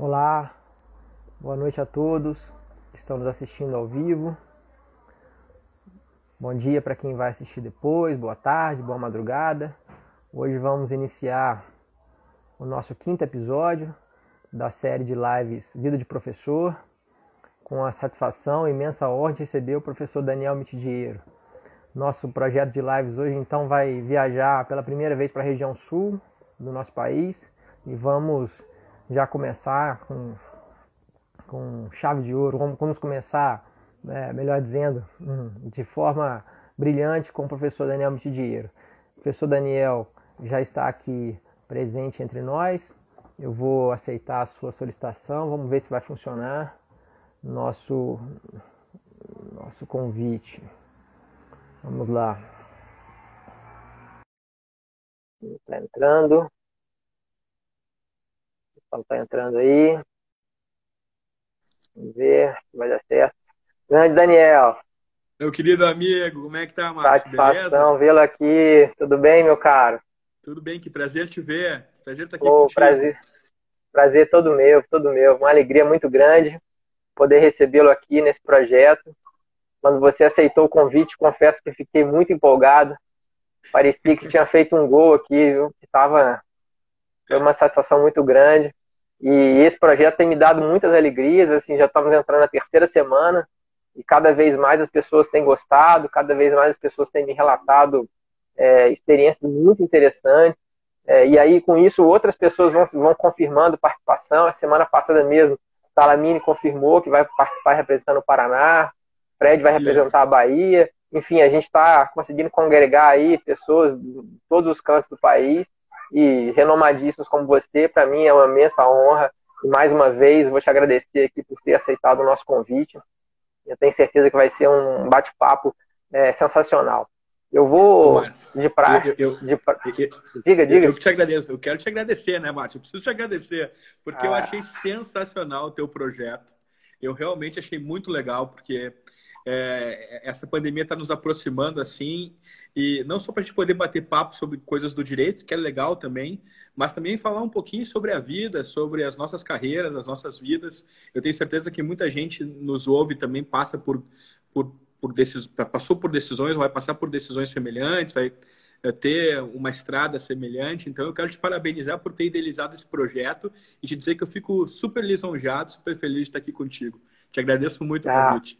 Olá, boa noite a todos que estão nos assistindo ao vivo. Bom dia para quem vai assistir depois, boa tarde, boa madrugada. Hoje vamos iniciar o nosso quinto episódio da série de lives Vida de Professor, com a satisfação e imensa honra de receber o professor Daniel Mitidieiro. Nosso projeto de lives hoje então vai viajar pela primeira vez para a região sul do nosso país e vamos já começar com, com chave de ouro, vamos, vamos começar, é, melhor dizendo, hum, de forma brilhante com o professor Daniel Mitidieiro. O professor Daniel já está aqui presente entre nós. Eu vou aceitar a sua solicitação, vamos ver se vai funcionar nosso nosso convite. Vamos lá. Está entrando. Paulo está entrando aí. Vamos ver se vai dar certo. Grande Daniel. Meu querido amigo, como é que tá, Márcio? Satisfação vê-lo aqui. Tudo bem, meu caro? Tudo bem, que prazer te ver. Prazer estar aqui oh, contigo. Prazer, prazer todo meu, todo meu. Uma alegria muito grande poder recebê-lo aqui nesse projeto. Quando você aceitou o convite, confesso que fiquei muito empolgado. Parecia que tinha feito um gol aqui, viu? Que tava... Foi uma satisfação muito grande. E esse projeto tem me dado muitas alegrias, assim, já estamos entrando na terceira semana e cada vez mais as pessoas têm gostado, cada vez mais as pessoas têm me relatado é, experiências muito interessantes. É, e aí, com isso, outras pessoas vão, vão confirmando participação. A semana passada mesmo, Talamini confirmou que vai participar representando o Paraná, Fred vai representar a Bahia. Enfim, a gente está conseguindo congregar aí pessoas de todos os cantos do país e renomadíssimos como você, para mim é uma imensa honra. E mais uma vez, vou te agradecer aqui por ter aceitado o nosso convite. Eu tenho certeza que vai ser um bate-papo é, sensacional. Eu vou de praxe. Eu, eu, pra... diga, diga. Eu, te agradeço. Eu quero te agradecer, né, Márcio? Eu preciso te agradecer, porque ah. eu achei sensacional o teu projeto. Eu realmente achei muito legal, porque é, essa pandemia está nos aproximando assim, e não só para a gente poder bater papo sobre coisas do direito, que é legal também, mas também falar um pouquinho sobre a vida, sobre as nossas carreiras, as nossas vidas. Eu tenho certeza que muita gente nos ouve também passa por, por, por decis... passou por decisões, vai passar por decisões semelhantes, vai é, ter uma estrada semelhante. Então, eu quero te parabenizar por ter idealizado esse projeto e te dizer que eu fico super lisonjeado, super feliz de estar aqui contigo. Te agradeço muito ah, convite.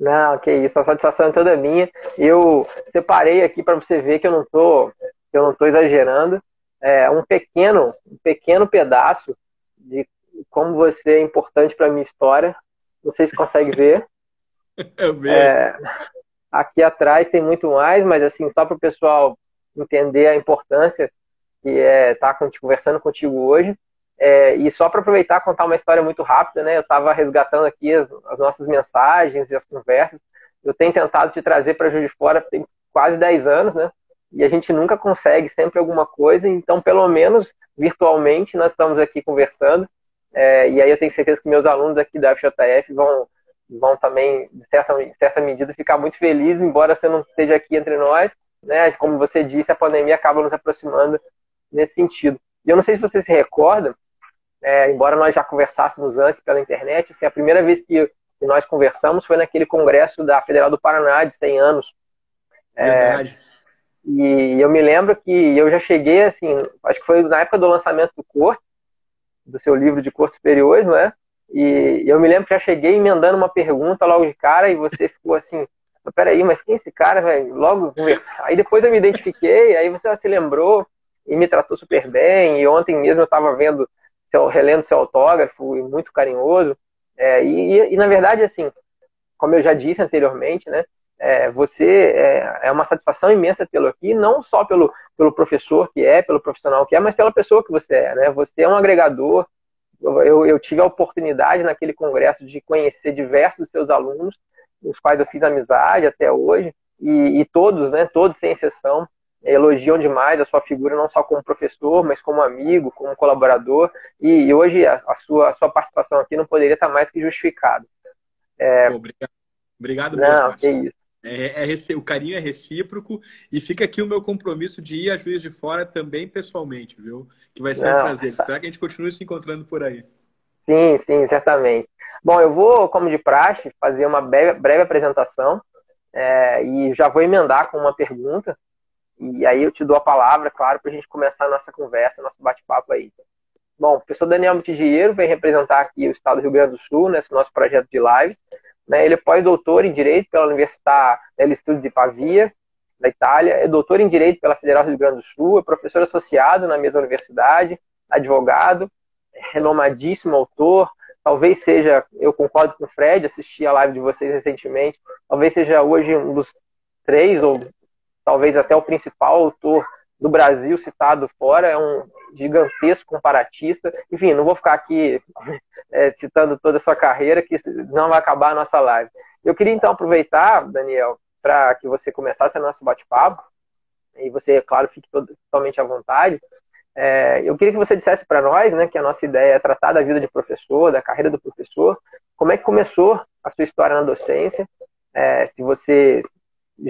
Não, que isso, a satisfação é toda minha. Eu separei aqui para você ver que eu não tô, eu não tô exagerando. É um pequeno, um pequeno pedaço de como você é importante para minha história. Não sei se consegue ver. Eu é, aqui atrás tem muito mais, mas assim só para o pessoal entender a importância que é estar tá conversando contigo hoje. É, e só para aproveitar contar uma história muito rápida, né? Eu estava resgatando aqui as, as, nossas mensagens e as conversas. Eu tenho tentado te trazer para Juiz de Fora tem quase 10 anos, né? E a gente nunca consegue, sempre alguma coisa. Então, pelo menos virtualmente, nós estamos aqui conversando. É, e aí eu tenho certeza que meus alunos aqui da FJF vão, vão também, de certa, de certa medida, ficar muito felizes, embora você não esteja aqui entre nós. Né? Como você disse, a pandemia acaba nos aproximando nesse sentido. E eu não sei se você se recorda, é, embora nós já conversássemos antes pela internet, assim, a primeira vez que, nós conversamos foi naquele congresso da Federal do Paraná de 100 anos. É, e eu me lembro que eu já cheguei, assim, acho que foi na época do lançamento do Corte, do seu livro de Cortes Superiores, não é? E eu me lembro que já cheguei emendando uma pergunta logo de cara e você ficou assim, peraí, mas quem é esse cara, velho? Logo Aí depois eu me identifiquei, aí você se lembrou e me tratou super bem. E ontem mesmo eu estava vendo seu, relendo seu autógrafo, muito carinhoso. É, e, e, na verdade, assim, como eu já disse anteriormente, né, é, você é, é, uma satisfação imensa tê-lo aqui, não só pelo, pelo professor que é, pelo profissional que é, mas pela pessoa que você é. Né? Você é um agregador. Eu, eu tive a oportunidade naquele congresso de conhecer diversos seus alunos, os quais eu fiz amizade até hoje, e, e todos, né, todos sem exceção, elogiam demais a sua figura, não só como professor, mas como amigo, como colaborador. E, hoje a, a, sua, a sua participação aqui não poderia estar mais que justificada. É... Obrigado, Obrigado não, mesmo. Que isso. É, é, o carinho é recíproco e fica aqui o meu compromisso de ir a Juiz de Fora também pessoalmente, viu? Que vai ser não, um prazer. Tá. Espero que a gente continue se encontrando por aí. Sim, sim, certamente. Bom, eu vou, como de praxe, fazer uma breve, breve apresentação é, e já vou emendar com uma pergunta. E aí eu te dou a palavra, claro, para a gente começar a nossa conversa, nosso bate-papo aí. Bom, o professor Daniel Mitigieiro vem representar aqui o estado do Rio Grande do Sul nesse nosso projeto de lives. Né? Ele é pós-doutor em Direito pela Universidade del Estúdio de Pavia, da Itália, é doutor em Direito pela Federal do Rio Grande do Sul, é professor associado na mesma universidade, advogado, renomadíssimo autor, talvez seja, eu concordo com o Fred, assisti a live de vocês recentemente, talvez seja hoje um dos três, ou talvez até o principal autor do Brasil citado fora, é um gigantesco comparatista. Enfim, não vou ficar aqui é, citando toda a sua carreira, que não vai acabar a nossa live. Eu queria então aproveitar, Daniel, para que você começasse o nosso bate-papo, e você, claro, fique totalmente à vontade, é, eu queria que você dissesse para nós, né, que a nossa ideia é tratar da vida de professor, da carreira do professor, como é que começou a sua história na docência, é, se você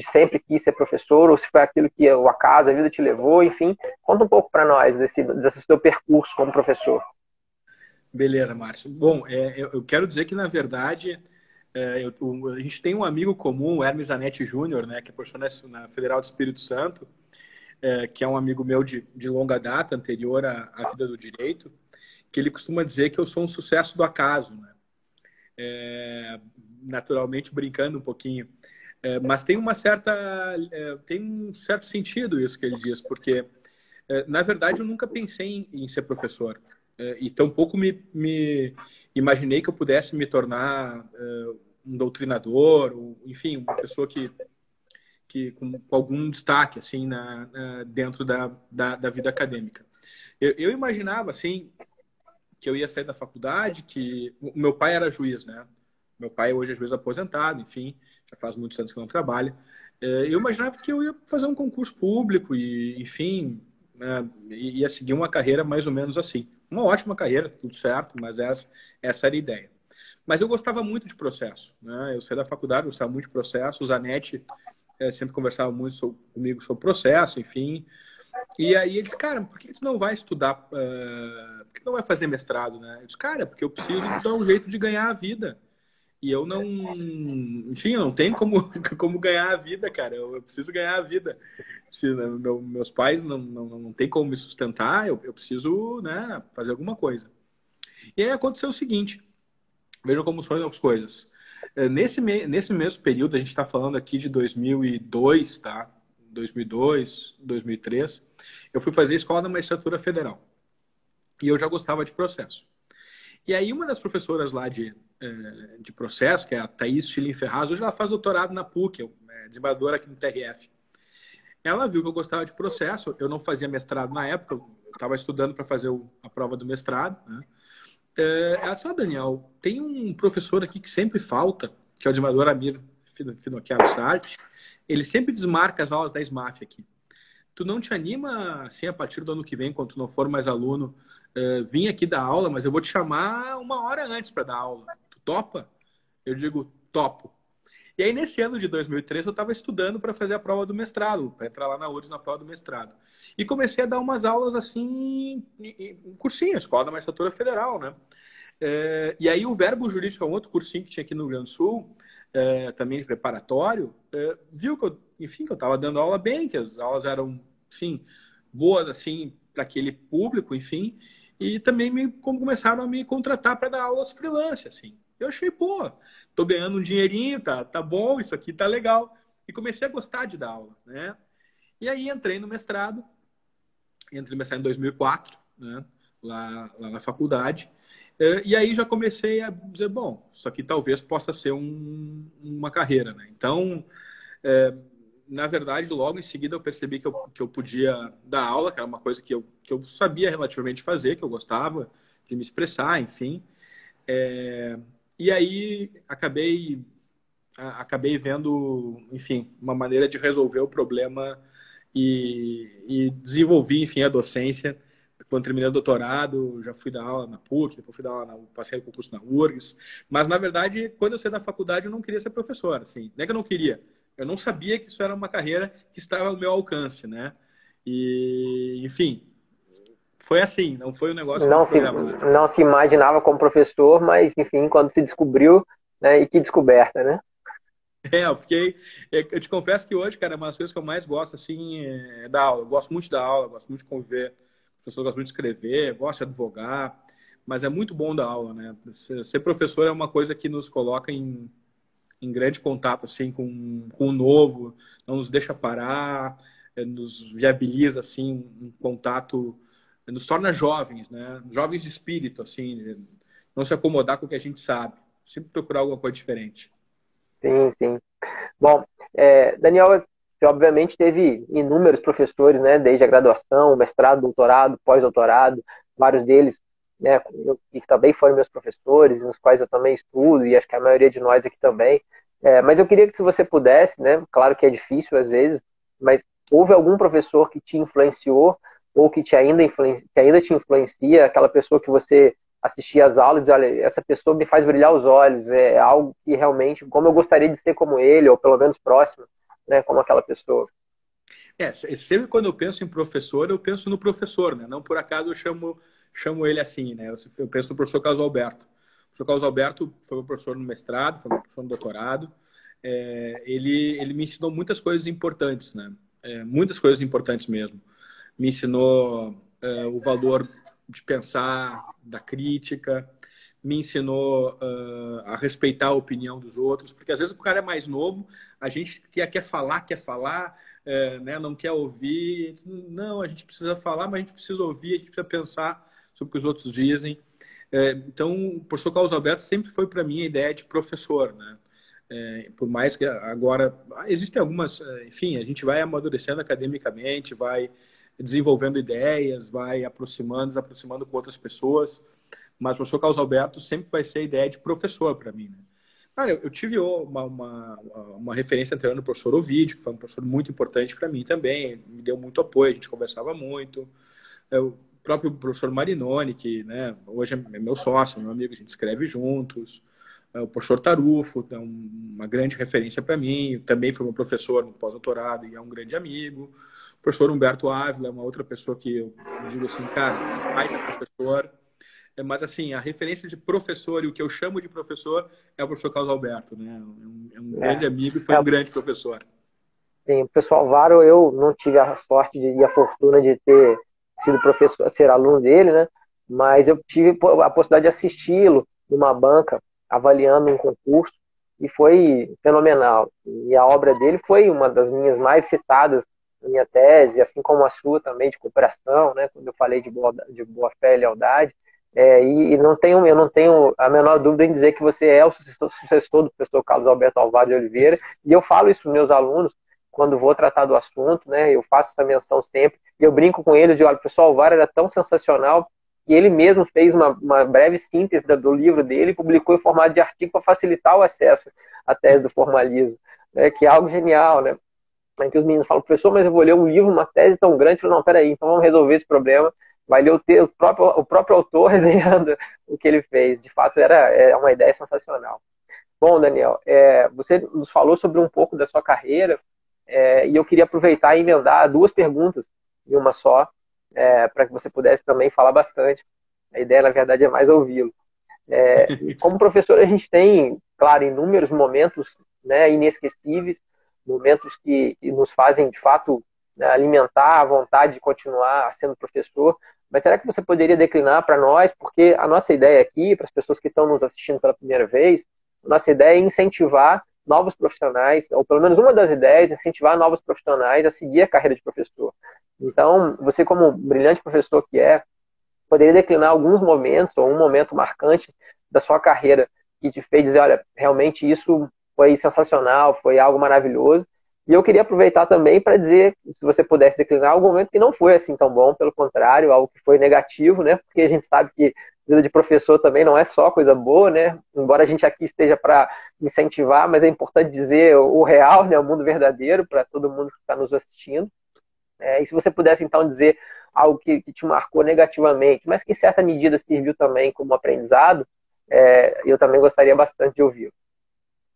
sempre quis ser professor ou se foi aquilo que o acaso, a vida te levou, enfim, conta um pouco para nós desse, desse seu percurso como professor. Beleza, Márcio. Bom, é, eu quero dizer que, na verdade, é, eu, a gente tem um amigo comum, o Hermes Zanetti Júnior, né, que é professor na Federal do Espírito Santo, é, que é um amigo meu de, de longa data, anterior à, à, vida do direito, que ele costuma dizer que eu sou um sucesso do acaso, né? É, naturalmente brincando um pouquinho. É, mas tem uma certa é, tem um certo sentido isso que ele diz, porque é, na verdade eu nunca pensei em, em ser professor é, e tampouco me, me imaginei que eu pudesse me tornar é, um doutrinador, ou, enfim, uma pessoa que que com, com algum destaque assim na, na dentro da, da, da, vida acadêmica. Eu, eu, imaginava assim que eu ia sair da faculdade, que o meu pai era juiz, né? Meu pai hoje é juiz aposentado, enfim, já faz muitos anos que não trabalha. É, eu imaginava que eu ia fazer um concurso público e, enfim, né, ia seguir uma carreira mais ou menos assim. Uma ótima carreira, tudo certo, mas essa, essa era a ideia. Mas eu gostava muito de processo. Né? Eu saí da faculdade, gostava muito de processo. O Zanetti é, sempre conversava muito comigo sobre processo, enfim. E aí ele disse, cara, por que tu não vai estudar, uh, por que tu não vai fazer mestrado, né? Eu disse, cara, porque eu preciso dar um jeito de ganhar a vida. E eu não, enfim, eu não tenho como, como ganhar a vida, cara. Eu, eu preciso ganhar a vida. Preciso, né, meu, meus pais não, não, não tem como me sustentar, eu, eu preciso né, fazer alguma coisa. E aí aconteceu o seguinte: vejam como são as coisas. É, nesse, nesse mesmo período, a gente está falando aqui de 2002, tá? 2002, 2003, eu fui fazer escola da magistratura federal. E eu já gostava de processo. E aí, uma das professoras lá de, é, de processo, que é a Thaís Chilin Ferraz, hoje ela faz doutorado na PUC, é desembargadora aqui no TRF. Ela viu que eu gostava de processo, eu não fazia mestrado na época, eu estava estudando para fazer a prova do mestrado, né? É, ela disse, ah, Daniel, tem um professor aqui que sempre falta, que é o desembargador Amir Finocchiaro Sartre, ele sempre desmarca as aulas da SMAF aqui. Tu não te anima, assim, a partir do ano que vem, quando tu não for mais aluno, uh, vir aqui dar aula, mas eu vou te chamar uma hora antes para dar aula. Topa? Eu digo, topo. E aí, nesse ano de 2003, eu estava estudando para fazer a prova do mestrado, para entrar lá na URGS na prova do mestrado. E comecei a dar umas aulas assim, em cursinho, Escola da Magistratura Federal, né? É, e aí, o Verbo Jurídico, é um outro cursinho que tinha aqui no Rio Grande do Sul, é, também preparatório, é, viu que eu, enfim, que eu estava dando aula bem, que as aulas eram, enfim, boas, assim, para aquele público, enfim, e também me, começaram a me contratar para dar aulas freelance, assim. Eu achei, pô, tô ganhando um dinheirinho, tá, tá bom, isso aqui tá legal. E comecei a gostar de dar aula, né? E aí entrei no mestrado, entrei no mestrado em 2004, né? Lá, lá na faculdade. É, e aí já comecei a dizer, bom, isso aqui talvez possa ser um, uma carreira, né? Então, é, na verdade, logo em seguida eu percebi que eu, que eu podia dar aula, que era uma coisa que eu, que eu sabia relativamente fazer, que eu gostava de me expressar, enfim. É, e aí acabei acabei vendo, enfim, uma maneira de resolver o problema e, e desenvolvi, enfim, a docência. Quando terminei o doutorado, já fui dar aula na PUC, depois fui dar aula, na, passei o concurso na URGS. Mas, na verdade, quando eu saí da faculdade, eu não queria ser professor, assim. Não é que eu não queria, eu não sabia que isso era uma carreira que estava ao meu alcance, né? E, enfim, foi assim, não foi um negócio não se, não se imaginava como professor, mas enfim, quando se descobriu, né, e que descoberta, né? É, eu fiquei. É, eu te confesso que hoje, cara, uma das coisas que eu mais gosto, assim, é da aula. Eu gosto muito da aula, gosto muito de conviver. As pessoas gostam muito de escrever, gosto de advogar, mas é muito bom da aula, né? Ser professor é uma coisa que nos coloca em, em grande contato, assim, com, com o novo, não nos deixa parar, é, nos viabiliza, assim, um contato, nos torna jovens, né? Jovens de espírito, assim, não se acomodar com o que a gente sabe, sempre procurar alguma coisa diferente. Sim, sim. Bom, é, Daniel, você obviamente teve inúmeros professores, né, desde a graduação, mestrado, doutorado, pós-doutorado, vários deles, né, que também foram meus professores, nos quais eu também estudo, e acho que a maioria de nós aqui também. É, mas eu queria que se você pudesse, né, claro que é difícil às vezes, mas houve algum professor que te influenciou ou que te ainda, que ainda te influencia, aquela pessoa que você assistir as aulas e dizer, olha, essa pessoa me faz brilhar os olhos, é algo que realmente, como eu gostaria de ser como ele, ou pelo menos próximo, né, como aquela pessoa. É, sempre quando eu penso em professor, eu penso no professor, né? Não por acaso eu chamo, chamo ele assim, né? Eu penso no professor Carlos Alberto. O professor Carlos Alberto foi meu professor no mestrado, foi meu professor no doutorado. É, ele, ele me ensinou muitas coisas importantes, né? É, muitas coisas importantes mesmo. Me ensinou é, o valor de pensar, da crítica, me ensinou uh, a respeitar a opinião dos outros, porque às vezes o cara é mais novo, a gente quer, quer falar, quer falar, uh, né, não quer ouvir. Não, a gente precisa falar, mas a gente precisa ouvir, a gente precisa pensar sobre o que os outros dizem. Uh, então, o professor Carlos Alberto sempre foi para mim a ideia de professor, né? É, por mais que agora existem algumas, enfim, a gente vai amadurecendo academicamente, vai desenvolvendo ideias, vai aproximando, se aproximando com outras pessoas. Mas o professor Carlos Alberto sempre vai ser a ideia de professor para mim. Né? Cara, eu, tive uma, uma, uma referência anterior no professor Ovidio, que foi um professor muito importante para mim também, me deu muito apoio, a gente conversava muito. É, o próprio professor Marinoni, que né, hoje é meu sócio, meu amigo, a gente escreve juntos. É, o professor Tarufo, é uma grande referência para mim, também foi meu professor no pós-doutorado e é um grande amigo. O professor Humberto Ávila é uma outra pessoa que eu digo assim, cara, pai da professor. É, mas, assim, a referência de professor e o que eu chamo de professor é o professor Carlos Alberto, né? É um, é um é. grande amigo e foi um grande professor. Sim, pessoal Varo, eu não tive a sorte de, e a fortuna de ter sido professor, ser aluno dele, né? Mas eu tive a possibilidade de assisti-lo numa banca, avaliando um concurso, e foi fenomenal. E a obra dele foi uma das minhas mais citadas minha tese, assim como a sua também de cooperação, né, quando eu falei de boa, de boa fé e lealdade. É, e, e, não tenho, eu não tenho a menor dúvida em dizer que você é o sucessor, sucessor do professor Carlos Alberto Alvaro de Oliveira, e eu falo isso para meus alunos quando vou tratar do assunto, né, eu faço essa menção sempre, e eu brinco com eles de, olha, o professor Alvaro era tão sensacional que ele mesmo fez uma, uma breve síntese do livro dele e publicou em formato de artigo para facilitar o acesso à tese do formalismo, né, que é algo genial, né, em que os meninos falam, professor, mas eu vou ler um livro, uma tese tão grande. Eu falo, não, peraí, então vamos resolver esse problema. Vai ler o, te, o, próprio, o próprio autor resenhando o que ele fez. De fato, era é uma ideia sensacional. Bom, Daniel, é, você nos falou sobre um pouco da sua carreira é, e eu queria aproveitar e emendar duas perguntas em uma só, é, para que você pudesse também falar bastante. A ideia, na verdade, é mais ouvi-lo. É, como professor, a gente tem, claro, inúmeros momentos né, inesquecíveis momentos que, que nos fazem, de fato, né, alimentar a vontade de continuar sendo professor. Mas será que você poderia declinar para nós? Porque a nossa ideia aqui, para as pessoas que estão nos assistindo pela primeira vez, nossa ideia é incentivar novos profissionais, ou pelo menos uma das ideias, incentivar novos profissionais a seguir a carreira de professor. Então, você como brilhante professor que é, poderia declinar alguns momentos, ou um momento marcante da sua carreira que te fez dizer, olha, realmente isso foi sensacional, foi algo maravilhoso. E eu queria aproveitar também para dizer, se você pudesse declinar, algum momento que não foi assim tão bom, pelo contrário, algo que foi negativo, né? Porque a gente sabe que vida de professor também não é só coisa boa, né? Embora a gente aqui esteja para incentivar, mas é importante dizer o real, né? O mundo verdadeiro para todo mundo que está nos assistindo. É, e se você pudesse então dizer algo que, que, te marcou negativamente, mas que em certa medida serviu também como aprendizado, é, eu também gostaria bastante de ouvir.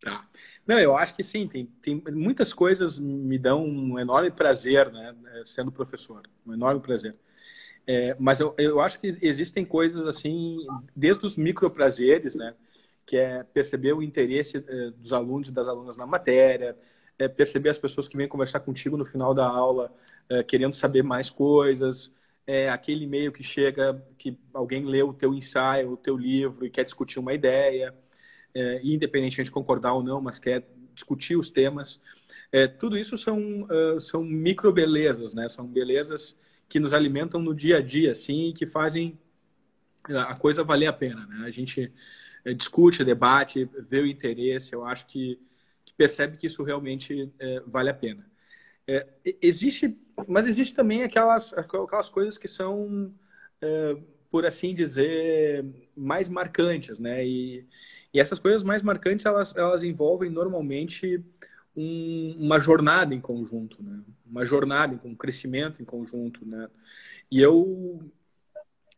Tá. Não, eu acho que sim, tem, tem muitas coisas me dão um enorme prazer, né, sendo professor, um enorme prazer. É, mas eu, eu acho que existem coisas assim, desde os micro prazeres, né? Que é perceber o interesse é, dos alunos e das alunas na matéria, é perceber as pessoas que vêm conversar contigo no final da aula, é, querendo saber mais coisas, é aquele e-mail que chega, que alguém leu o teu ensaio, o teu livro e quer discutir uma ideia, é, independentemente de concordar ou não, mas quer discutir os temas. É, tudo isso são, uh, são micro belezas, né? São belezas que nos alimentam no dia a dia, assim, e que fazem a coisa valer a pena, né? A gente é, discute, debate, vê o interesse, eu acho que, que percebe que isso realmente é, vale a pena. É, existe, mas existe também aquelas, aquelas coisas que são, é, por assim dizer, mais marcantes, né? E, e essas coisas mais marcantes, elas, elas envolvem normalmente um, uma jornada em conjunto, né? Uma jornada, um crescimento em conjunto, né? E eu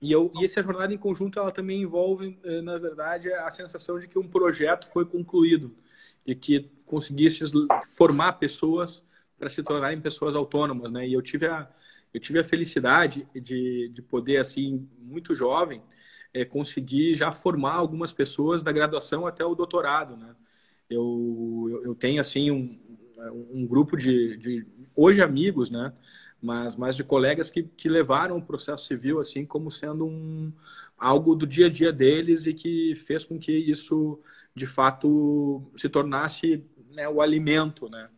e, eu, e essa jornada em conjunto ela também envolve, eh, na verdade, a sensação de que um projeto foi concluído e que conseguisse formar pessoas para se tornarem pessoas autônomas, né? E eu tive a eu tive a felicidade de, de poder assim muito jovem é, conseguir já formar algumas pessoas da graduação até o doutorado, né? Eu, eu, tenho assim um, um grupo de, de hoje amigos, né? Mas, mas de colegas que, que levaram o processo civil assim como sendo um algo do dia a dia deles e que fez com que isso de fato se tornasse né, o alimento, né?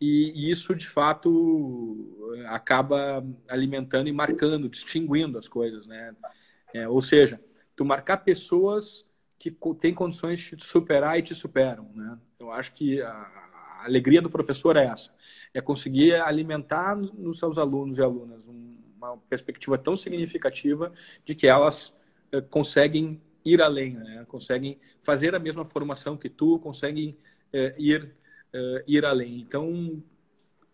E isso de fato acaba alimentando e marcando, distinguindo as coisas, né? É, ou seja, tu marcar pessoas que têm condições de te superar e te superam. Né? Eu acho que a, alegria do professor é essa. É conseguir alimentar nos seus alunos e alunas uma perspectiva tão significativa de que elas eh, conseguem ir além, né? conseguem fazer a mesma formação que tu, conseguem eh, ir, eh, ir além. Então,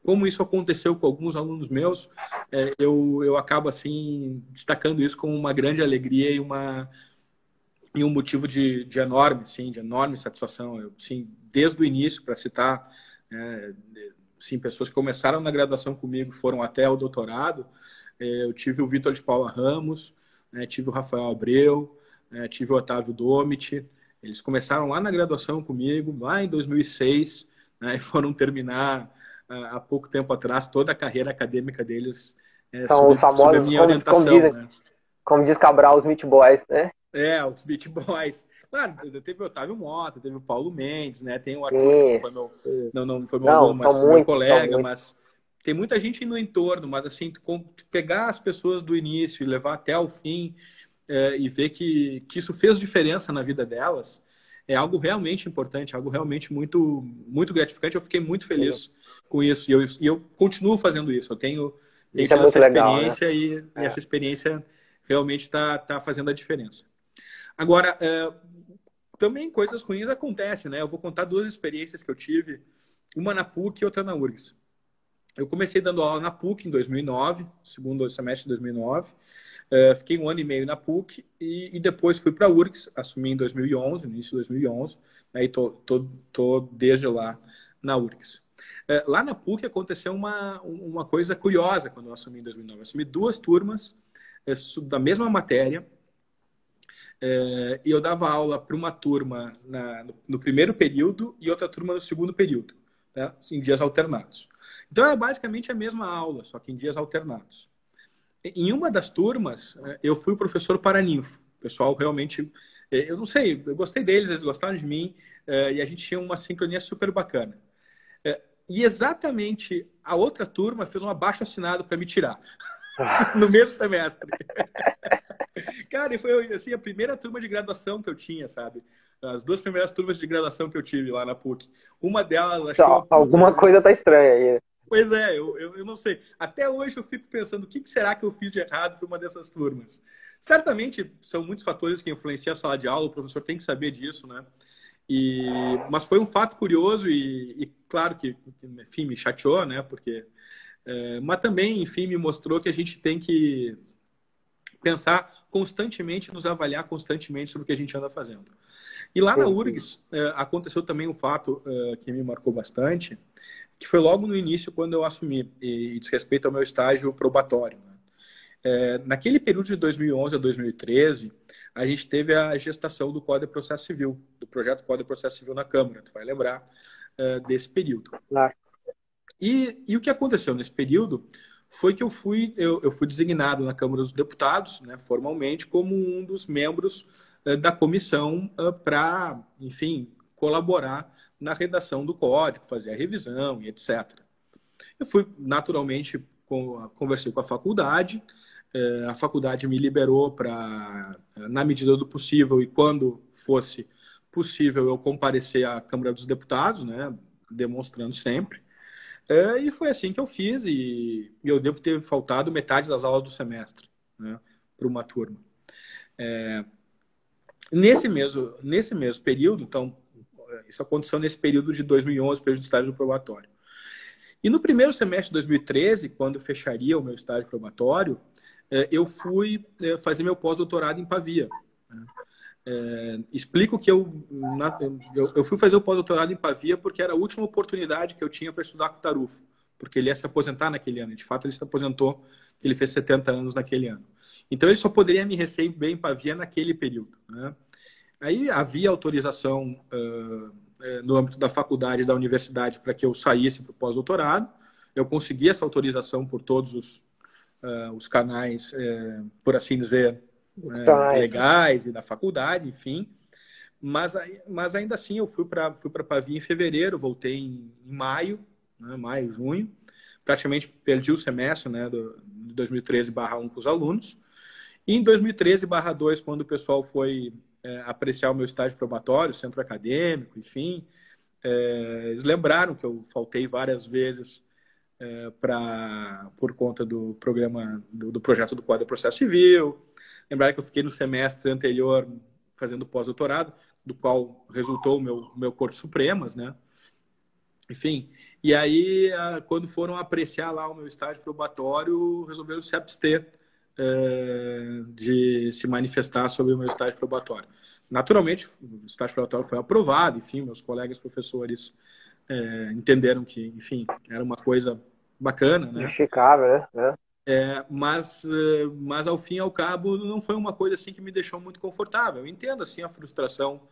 como isso aconteceu com alguns alunos meus, é, eu, eu acabo assim destacando isso como uma grande alegria e uma e um motivo de, de enorme, sim, de enorme satisfação. Eu, sim, desde o início, para citar, é, sim, pessoas que começaram na graduação comigo foram até o doutorado. É, eu tive o Vitor de Paula Ramos, né, tive o Rafael Abreu, né, tive o Otávio Domit. Eles começaram lá na graduação comigo, lá em 2006, né, e foram terminar há pouco tempo atrás toda a carreira acadêmica deles é, São sob, os famosos, minha como, orientação. Como, dizem, né? como diz Cabral, os Meat Boys, né? É, os Beat Boys. Claro, teve o Otávio Mota, teve o Paulo Mendes, né? Tem o Arthur, que foi meu, não, não foi meu não, aluno, mas meu colega, mas tem muita gente no entorno, mas assim, pegar as pessoas do início e levar até o fim é, e ver que, que isso fez diferença na vida delas, é algo realmente importante, algo realmente muito, muito gratificante. Eu fiquei muito feliz com isso e eu, e eu continuo fazendo isso. Eu tenho, tenho é essa legal, experiência né? e, é. essa experiência realmente está tá fazendo a diferença. Agora, é, também coisas ruins acontecem, né? Eu vou contar duas experiências que eu tive, uma na PUC e outra na URGS. Eu comecei dando aula na PUC em 2009, segundo semestre de 2009. É, fiquei um ano e meio na PUC e, e depois fui para a URGS, assumi em 2011, no início de 2011. Aí né? tô, tô, tô desde lá na URGS. É, lá na PUC aconteceu uma, uma coisa curiosa quando eu assumi em 2009. Eu assumi duas turmas é, da mesma matéria, é, e eu dava aula para uma turma na, no, primeiro período e outra turma no segundo período, né, em dias alternados. Então era basicamente a mesma aula, só que em dias alternados. Em uma das turmas, eu fui o professor paraninfo. O pessoal realmente, eu não sei, eu gostei deles, eles gostaram de mim, e a gente tinha uma sincronia super bacana. E exatamente a outra turma fez um abaixo assinado para me tirar. no mesmo semestre. Cara, e foi assim, a primeira turma de graduação que eu tinha, sabe? As duas primeiras turmas de graduação que eu tive lá na PUC. Uma delas achou. alguma coisa tá estranha aí. Pois é, eu, eu, eu, não sei. Até hoje eu fico pensando o que, que será que eu fiz de errado para uma dessas turmas. Certamente são muitos fatores que influenciam a sala de aula, o professor tem que saber disso, né? E, mas foi um fato curioso e, e claro que, enfim, me chateou, né? Porque, é, mas também, enfim, me mostrou que a gente tem que pensar constantemente, nos avaliar constantemente sobre o que a gente anda fazendo. E lá na URGS é, aconteceu também um fato é, que me marcou bastante, que foi logo no início quando eu assumi, e diz respeito ao meu estágio probatório. Né? É, naquele período de 2011 a 2013, a gente teve a gestação do Código de Processo Civil, do projeto Código de Processo Civil na Câmara. Tu vai lembrar uh, desse período. Claro. E, e, o que aconteceu nesse período foi que eu fui, eu, eu fui designado na Câmara dos Deputados, né, formalmente, como um dos membros uh, da comissão uh, para, enfim, colaborar na redação do código, fazer a revisão e etc. Eu fui, naturalmente, com, conversei com a faculdade, eh, a faculdade me liberou para, na medida do possível e quando fosse possível, eu comparecer à Câmara dos Deputados, né, demonstrando sempre. É, e foi assim que eu fiz, e eu devo ter faltado metade das aulas do semestre né, para uma turma. É, nesse, mesmo, nesse mesmo período, então, isso aconteceu nesse período de 2011, período de estágio probatório. E no primeiro semestre de 2013, quando fecharia o meu estágio probatório, eu fui é, fazer meu pós-doutorado em Pavia. Né. É, explico que eu, na, eu, eu, fui fazer o pós-doutorado em Pavia porque era a última oportunidade que eu tinha para estudar com o Tarufo, porque ele ia se aposentar naquele ano. De fato, ele se aposentou, ele fez 70 anos naquele ano. Então, ele só poderia me receber em Pavia naquele período. Né? Aí havia autorização uh, no âmbito da faculdade da universidade para que eu saísse para o pós-doutorado. Eu consegui essa autorização por todos os, uh, os canais, uh, por assim dizer, é, legais e da faculdade, enfim. Mas, mas ainda assim eu fui para fui Pavia em fevereiro, voltei em, em maio, né, maio, junho. Praticamente perdi o semestre né, do, de 2013/1 com os alunos. E em 2013/2, quando o pessoal foi é, apreciar o meu estágio probatório, centro acadêmico, enfim, é, eles lembraram que eu faltei várias vezes é, pra, por conta do programa, do, do projeto do de Processo Civil, Lembrar que eu fiquei no semestre anterior fazendo pós-doutorado, do qual resultou o meu, meu Corte Supremas, né? Enfim, e aí, quando foram apreciar lá o meu estágio probatório, resolveram se abster é, de se manifestar sobre o meu estágio probatório. Naturalmente, o estágio probatório foi aprovado, enfim, meus colegas professores é, entenderam que, enfim, era uma coisa bacana, né? Justificável, né? É, mas, é, mas ao fim e ao cabo não foi uma coisa assim que me deixou muito confortável. Eu entendo assim a frustração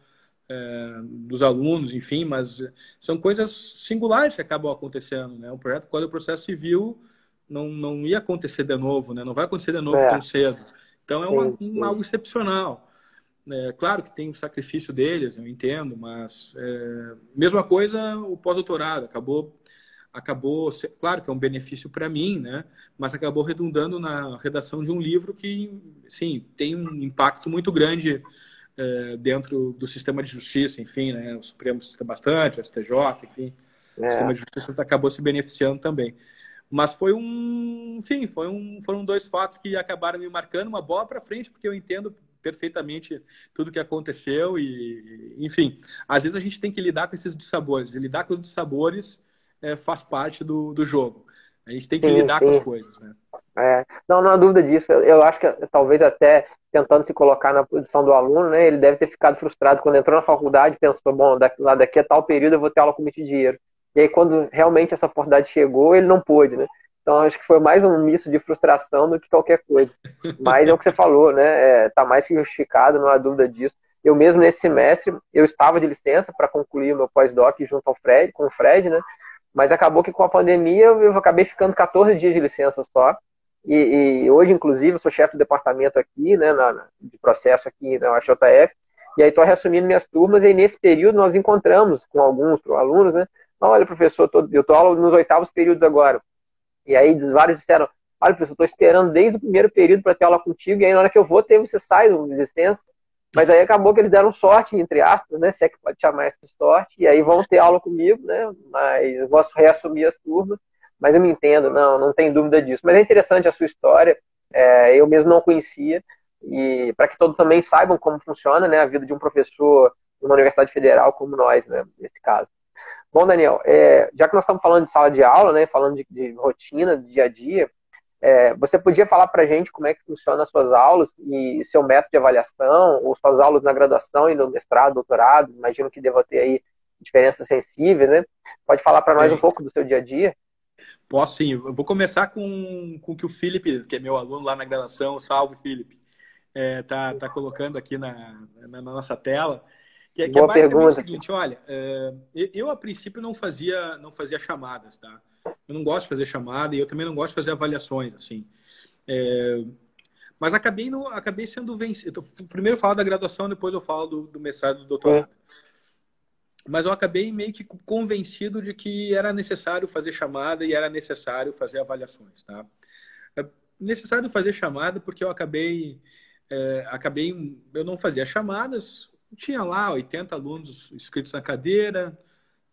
é, dos alunos, enfim, mas são coisas singulares que acabam acontecendo, né? O projeto quando o processo civil não, não ia acontecer de novo, né? Não vai acontecer de novo é. tão cedo. Então é uma, um, algo excepcional. É, claro que tem o sacrifício deles, eu entendo, mas é, mesma coisa o pós-doutorado acabou acabou, claro que é um benefício para mim, né? Mas acabou redundando na redação de um livro que, sim, tem um impacto muito grande é, dentro do sistema de justiça, enfim, né? O Supremo cita bastante, o STJ, enfim, é. o sistema de justiça acabou se beneficiando também. Mas foi um, enfim, foi um, foram dois fatos que acabaram me marcando uma bola para frente, porque eu entendo perfeitamente tudo que aconteceu e, enfim, às vezes a gente tem que lidar com esses dissabores. E lidar com os dissabores é, faz parte do, do jogo. A gente tem que sim, lidar sim. com as coisas, né? É, não, não há dúvida disso. Eu acho que talvez até tentando se colocar na posição do aluno, né, ele deve ter ficado frustrado quando entrou na faculdade, pensou, bom, daqui, lá daqui a tal período eu vou ter aula com muito dinheiro. E aí quando realmente essa oportunidade chegou, ele não pôde, né? Então acho que foi mais um misto de frustração do que qualquer coisa. Mas é o que você falou, né? É, tá mais que justificado, não há dúvida disso. Eu mesmo nesse semestre, eu estava de licença para concluir o meu pós-doc junto ao Fred, com o Fred, né? Mas acabou que com a pandemia eu acabei ficando 14 dias de licença só. E, e hoje, inclusive, eu sou chefe do departamento aqui, né, na, de processo aqui na UFJF. E aí estou reassumindo minhas turmas. E aí, nesse período nós encontramos com alguns alunos, né? Olha, professor, eu estou nos oitavos períodos agora. E aí vários disseram, olha, professor, estou esperando desde o primeiro período para ter aula contigo. E aí na hora que eu vou ter, você sai de licença. Mas aí acabou que eles deram sorte, entre aspas, né? Se é que pode chamar isso de sorte, e aí vão ter aula comigo, né? Mas eu posso reassumir as turmas, mas eu me entendo, não, não tem dúvida disso. Mas é interessante a sua história, é, eu mesmo não conhecia, e para que todos também saibam como funciona né, a vida de um professor numa universidade federal como nós, né, nesse caso. Bom, Daniel, é, já que nós estamos falando de sala de aula, né, falando de, de rotina, de dia a dia, é, você podia falar para a gente como é que funciona as suas aulas e seu método de avaliação, ou suas aulas na graduação e no mestrado, doutorado? Imagino que deva ter aí diferenças sensíveis, né? Pode falar para nós um pouco do seu dia a dia? Posso sim. Eu vou começar com, com o que o Felipe, que é meu aluno lá na graduação, salve Felipe, é, tá, tá colocando aqui na, na, nossa tela. Que, é, que é basicamente pergunta. o seguinte, olha, é, eu a princípio não fazia, não fazia chamadas, tá? Eu não gosto de fazer chamada e eu também não gosto de fazer avaliações, assim. É, mas acabei, no, acabei sendo vencido. Primeiro eu falo da graduação, depois eu falo do, do mestrado e do doutorado. É. Mas eu acabei meio que convencido de que era necessário fazer chamada e era necessário fazer avaliações, tá? É necessário fazer chamada porque eu acabei, é, acabei, eu não fazia chamadas, tinha lá 80 alunos inscritos na cadeira,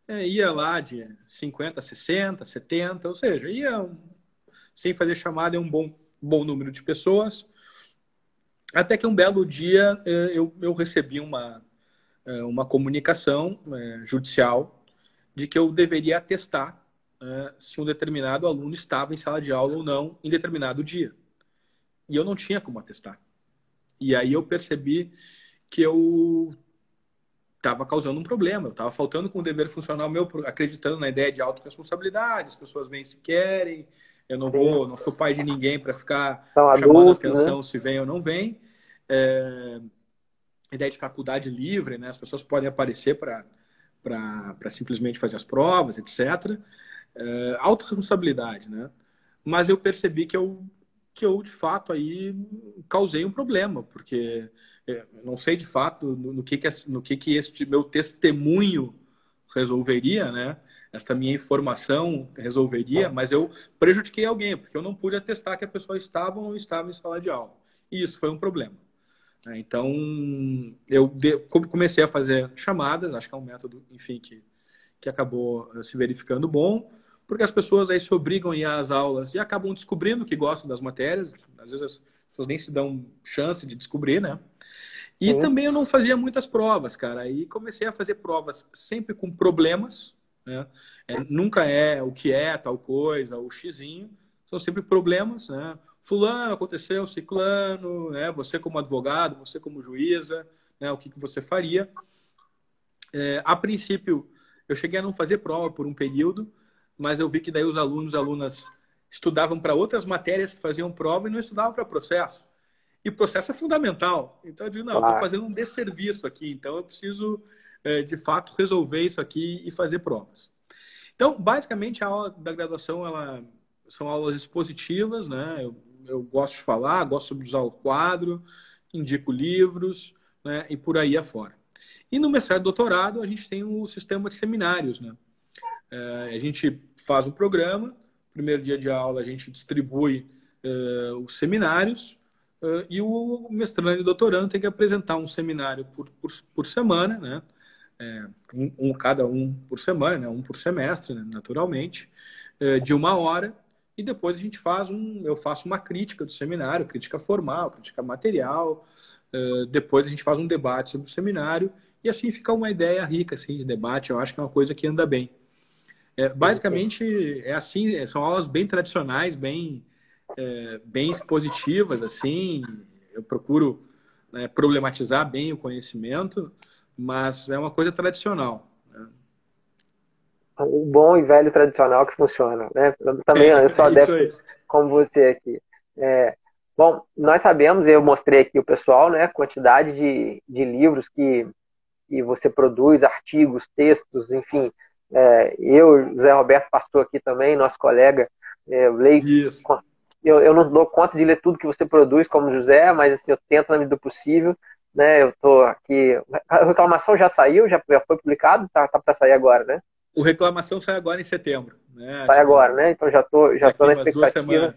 é, ia lá de 50, 60, 70, ou seja, ia sem fazer chamada é um bom, bom número de pessoas. Até que um belo dia é, eu, eu recebi uma, é, uma comunicação é, judicial de que eu deveria atestar se um determinado aluno estava em sala de aula ou não em determinado dia. E eu não tinha como atestar. E aí eu percebi que eu estava causando um problema. Eu estava faltando com o dever funcional meu, acreditando na ideia de autorresponsabilidade, as pessoas vêm se querem, eu não vou, não sou pai de ninguém para ficar São chamando adultos, atenção né? se vem ou não vem. É, ideia de faculdade livre, né? As pessoas podem aparecer para para simplesmente fazer as provas, etc. É, autoresponsabilidade, né? Mas eu percebi que eu que eu de fato aí causei um problema, porque não sei de fato no, no, que, que, no que, que este meu testemunho resolveria, né? Esta minha informação resolveria, mas eu prejudiquei alguém, porque eu não pude atestar que a pessoa estava ou não estava em sala de aula. E isso foi um problema. Né? Então, eu comecei a fazer chamadas, acho que é um método, enfim, que, que acabou eh, se verificando bom, porque as pessoas aí se obrigam a ir às aulas e acabam descobrindo que gostam das matérias. Às vezes pessoas nem se dão chance de descobrir, né? E também eu não fazia muitas provas, cara. Aí comecei a fazer provas sempre com problemas, né? É, nunca é o que é tal coisa, o xizinho. São sempre problemas, né? Fulano, aconteceu, ciclano, né? Você como advogado, você como juíza, né? O que, que você faria? É, a princípio, eu cheguei a não fazer prova por um período, mas eu vi que daí os alunos, alunas estudavam para outras matérias que faziam prova e não estudavam para processo. E processo é fundamental. Então eu digo, não, claro. estou fazendo um desserviço aqui, então eu preciso, é, de fato, resolver isso aqui e fazer provas. Então, basicamente, a aula da graduação ela, são aulas expositivas, né? Eu, eu gosto de falar, gosto de usar o quadro, indico livros, né? E por aí afora. E no mestrado e doutorado, a gente tem o sistema de seminários, né? É, a gente faz um programa, primeiro dia de aula a gente distribui é, os seminários, Uh, e o mestrando e doutorando tem que apresentar um seminário por, por, por semana, né? É, um, um, cada um por semana, né? um por semestre, né? naturalmente, é, de uma hora. E depois a gente faz um, eu faço uma crítica do seminário, crítica formal, crítica material. Depois a gente faz um debate sobre o seminário e assim fica uma ideia rica assim de debate. Eu acho que é uma coisa que anda bem. É, basicamente é assim, são aulas bem tradicionais, bem é, bem expositivas, assim. Eu procuro né, problematizar bem o conhecimento, mas é uma coisa tradicional. Né? O bom e velho tradicional que funciona, né? Eu também é, eu sou adepto como você aqui. É, bom, nós sabemos, eu mostrei aqui o pessoal, né, a quantidade de, de livros que, que você produz, artigos, textos, enfim. É, eu, José Roberto Pastor aqui também, nosso colega, é, eu leio eu, eu não dou conta de ler tudo que você produz como José, mas assim, eu tento na medida do possível. Né? Eu tô aqui. A reclamação já saiu, já, já foi publicado, tá, tá para sair agora, né? O reclamação sai agora em setembro. Né? Sai agora, né? Então já tô, já tô na expectativa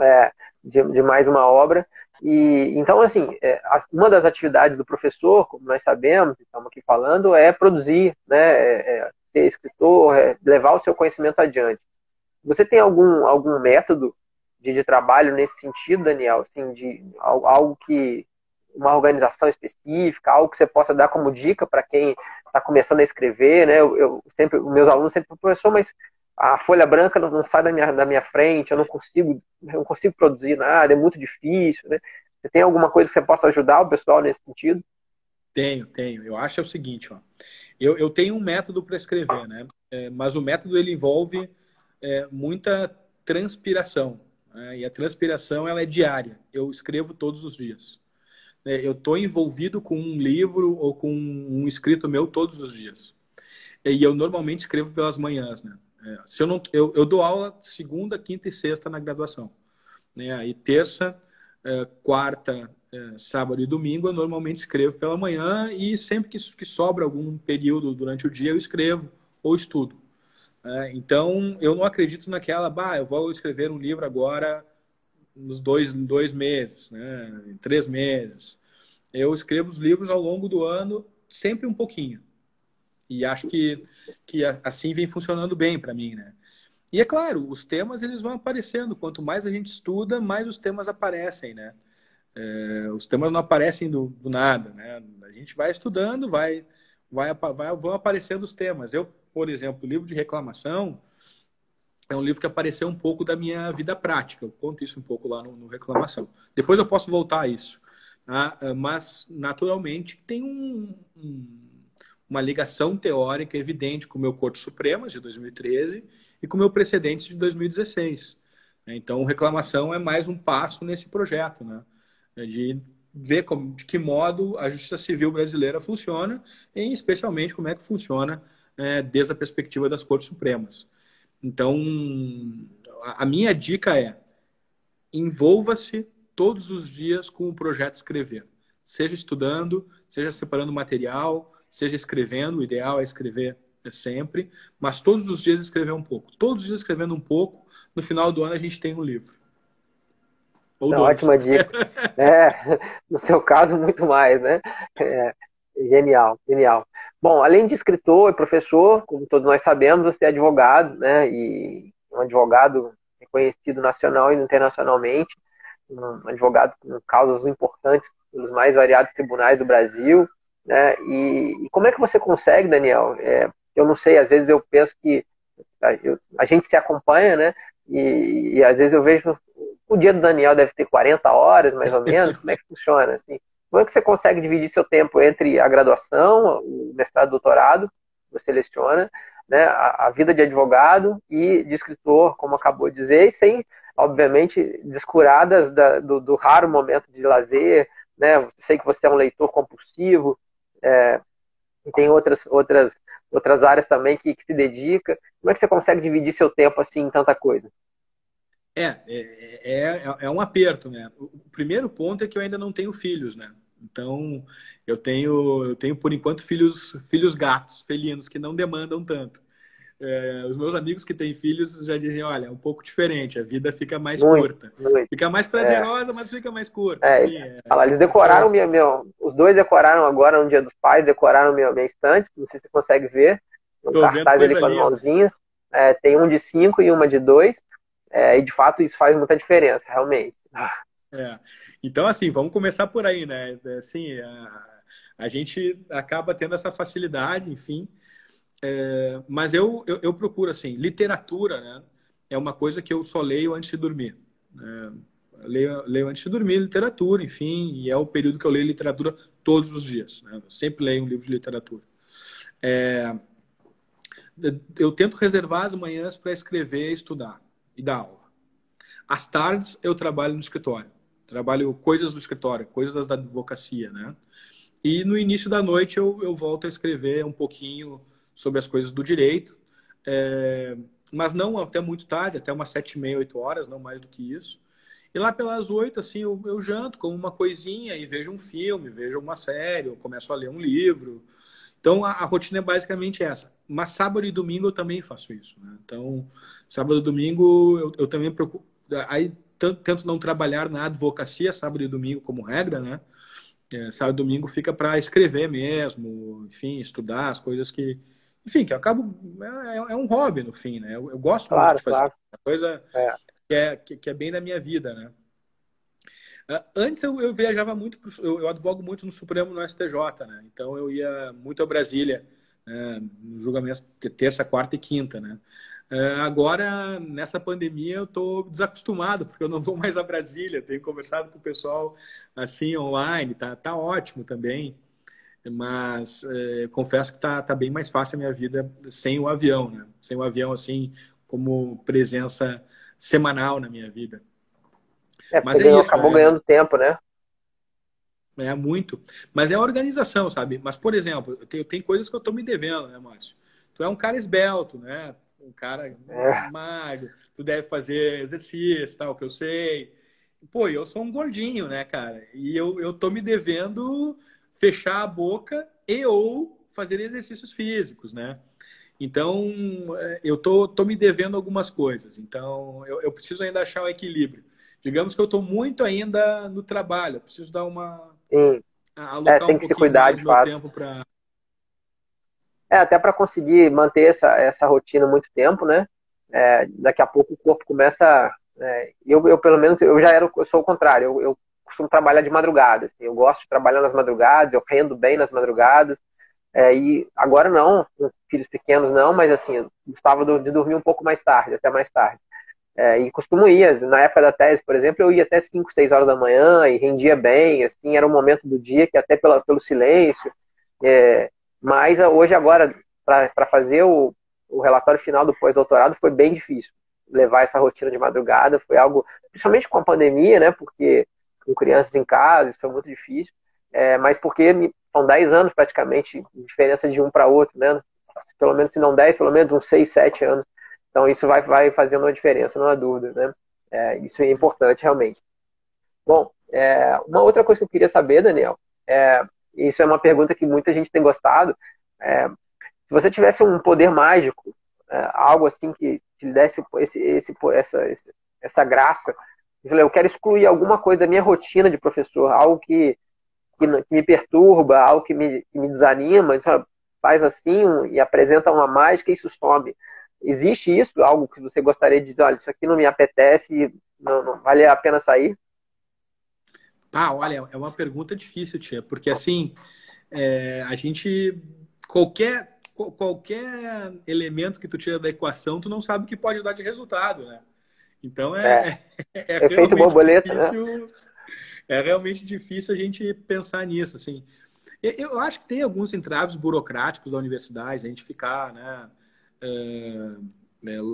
é, de, de mais uma obra. E então, assim, é, uma das atividades do professor, como nós sabemos, estamos aqui falando, é produzir, né? É, é, ser escritor, é, levar o seu conhecimento adiante. Você tem algum, algum método de, de trabalho nesse sentido, Daniel? Assim, de algo que uma organização específica, algo que você possa dar como dica para quem está começando a escrever, né? Eu, eu sempre, meus alunos sempre professor, mas a folha branca não, sai da minha, da minha frente, eu não consigo, eu não consigo produzir nada, é muito difícil, né? Você tem alguma coisa que você possa ajudar o pessoal nesse sentido? Tenho, tenho. Eu acho é o seguinte, ó. Eu, eu tenho um método para escrever, né? É, mas o método ele envolve é, muita transpiração. Né? E a transpiração ela é diária. Eu escrevo todos os dias. É, eu estou envolvido com um livro ou com um escrito meu todos os dias. E eu normalmente escrevo pelas manhãs, né? É, se eu, não, eu, eu dou aula segunda, quinta e sexta na graduação. Né? Aí terça, é, quarta, sábado e domingo eu normalmente escrevo pela manhã e sempre que, que sobra algum período durante o dia eu escrevo ou estudo. É, então eu não acredito naquela, bah, eu vou escrever um livro agora nos dois, dois meses, né? em três meses. Eu escrevo os livros ao longo do ano, sempre um pouquinho. E acho que, que assim vem funcionando bem para mim, né? E é claro, os temas eles vão aparecendo. Quanto mais a gente estuda, mais os temas aparecem, né? É, os temas não aparecem do, do, nada, né? A gente vai estudando, vai, vai, vai, vão aparecendo os temas. Eu, por exemplo, o livro de reclamação é um livro que apareceu um pouco da minha vida prática. Eu conto isso um pouco lá no, no reclamação. Depois eu posso voltar a isso. Tá? Mas, naturalmente, tem um, um uma ligação teórica evidente com o meu Corte Supremas de 2013 e com o meu precedente de 2016. Então, reclamação é mais um passo nesse projeto, né? É de ver como, de que modo a justiça civil brasileira funciona e, especialmente, como é que funciona é, desde a perspectiva das Cortes Supremas. Então, a minha dica é envolva-se todos os dias com o projeto Escrever. Seja estudando, seja separando material, seja escrevendo, o ideal é escrever sempre, mas todos os dias escrever um pouco. Todos os dias escrevendo um pouco, no final do ano a gente tem um livro. Ou ótima dica. é, no seu caso, muito mais, né? É, genial, genial. Bom, além de escritor e professor, como todos nós sabemos, você é advogado, né? E um advogado reconhecido nacional e internacionalmente, um advogado com causas importantes pelos mais variados tribunais do Brasil, né? E, e, como é que você consegue, Daniel? É, eu não sei, às vezes eu penso que a, eu, a gente se acompanha, né? E, e, às vezes eu vejo o dia do Daniel deve ter 40 horas, mais ou menos. Como é que funciona? Assim? Como é que você consegue dividir seu tempo entre a graduação, o mestrado, doutorado, você seleciona, né, a, a, vida de advogado e de escritor, como acabou de dizer, e sem, obviamente, descuradas da, do, do, raro momento de lazer, né? Sei que você é um leitor compulsivo, é, e tem outras, outras, outras áreas também que, que se dedica. Como é que você consegue dividir seu tempo assim em tanta coisa? É, é, é, é, um aperto, né? O primeiro ponto é que eu ainda não tenho filhos, né? Então, eu tenho, eu tenho por enquanto filhos, filhos gatos, felinos, que não demandam tanto. É, os meus amigos que têm filhos já dizem, olha, é um pouco diferente, a vida fica mais muito, curta. Muito. Fica mais prazerosa, é. mas fica mais curta. É, Enfim, é, eles decoraram minha, os dois decoraram agora no Dia dos Pais, decoraram minha, minha estante, não sei se você consegue ver, um Tô cartaz ali com as mãozinhas. É, tem um de cinco e uma de dois, é, e de fato isso faz muita diferença, realmente. Então, assim, vamos começar por aí, né? Assim, a, a gente acaba tendo essa facilidade, enfim, é, mas eu, eu, eu, procuro, assim, literatura, né? É uma coisa que eu só leio antes de dormir. É, leio, leio antes de dormir literatura, enfim, e é o período que eu leio literatura todos os dias. Né? Eu sempre leio um livro de literatura. É, eu tento reservar as manhãs para escrever, estudar e dar aula. Às tardes eu trabalho no escritório. Trabalho coisas do escritório, coisas da advocacia, né? E no início da noite eu, eu volto a escrever um pouquinho sobre as coisas do direito, é, mas não até muito tarde, até umas sete e meia, oito horas, não mais do que isso. E lá pelas oito, assim, eu, eu janto com uma coisinha e vejo um filme, vejo uma série, eu começo a ler um livro. Então, a, a rotina é basicamente essa. Mas sábado e domingo eu também faço isso. Né? Então, sábado e domingo eu, eu também procuro... Aí, tento não trabalhar na advocacia sábado e domingo como regra, né? É, sábado e domingo fica para escrever mesmo, enfim, estudar as coisas que, enfim, que eu acabo. É, é, um hobby no fim, né? Eu, eu gosto claro, muito de fazer. Claro. Coisa é. Que, é, que, que, é bem da minha vida, né? Ah, antes eu, eu viajava muito, pro, eu, eu, advogo muito no Supremo no STJ, né? Então eu ia muito a Brasília, né? no julgamento terça, quarta e quinta, né? Uh, agora, nessa pandemia, eu estou desacostumado, porque eu não vou mais a Brasília. Tenho conversado com o pessoal assim online, tá, tá ótimo também mas é, confesso que tá, tá bem mais fácil a minha vida sem o avião, né? Sem o avião, assim, como presença semanal na minha vida. É, Mas é isso, acabou é... ganhando tempo, né? É muito. Mas é a organização, sabe? Mas, por exemplo, tem, tem coisas que eu estou me devendo, né, Márcio? Tu é um cara esbelto, né? Um cara é. magro. Tu deve fazer exercício, tal, que eu sei. Pô, eu sou um gordinho, né, cara? E eu, eu tô me devendo fechar a boca e ou fazer exercícios físicos, né? Então, é, eu tô, tô me devendo algumas coisas. Então, eu, eu preciso ainda achar um equilíbrio. Digamos que eu estou muito ainda no trabalho. Eu preciso dar uma, Sim. É, tem que um se cuidar de fato. Pra... É, até para conseguir manter essa, essa rotina muito tempo, né? É, daqui a pouco o corpo começa. É, eu, eu, pelo menos, eu já era, eu sou o contrário. Eu, eu costumo trabalhar de madrugada. Assim, eu gosto de trabalhar nas madrugadas, eu rendo bem nas madrugadas. É, e agora não, com filhos pequenos não, mas assim, eu gostava de dormir um pouco mais tarde, até mais tarde. É, e costumo ir, na época da tese, por exemplo, eu ia até 5, 6 horas da manhã e rendia bem, assim, era um momento do dia que até pela, pelo silêncio. É, mas hoje, agora, para fazer o, o relatório final do pós-doutorado, foi bem difícil. Levar essa rotina de madrugada foi algo, principalmente com a pandemia, né, porque com crianças em casa, isso foi muito difícil, é, mas porque são 10 anos praticamente, diferença de um para outro, né, pelo menos se não 10, pelo menos uns 6, 7 anos então isso vai, vai fazendo uma diferença, não há dúvida, né? É, isso é importante realmente. Bom, é, uma outra coisa que eu queria saber, Daniel, é, isso é uma pergunta que muita gente tem gostado. É, se você tivesse um poder mágico, é, algo assim que te desse esse, esse, essa, essa graça, eu falei, eu quero excluir alguma coisa da minha rotina de professor, algo que, que, me perturba, algo que me, que me desanima, então, faz assim e apresenta uma mágica e isso some. Existe isso? Algo que você gostaria de dizer, olha, isso aqui não me apetece, não, não vale a pena sair? Ah, olha, é uma pergunta difícil, tia, porque assim, é, a gente, qualquer, qualquer elemento que tu tira da equação, tu não sabe o que pode dar de resultado, né? Então é, é, é efeito borboleta, né? difícil, né? É realmente difícil a gente pensar nisso, assim. Eu acho que tem alguns entraves burocráticos da universidade, a gente ficar, né, é, é,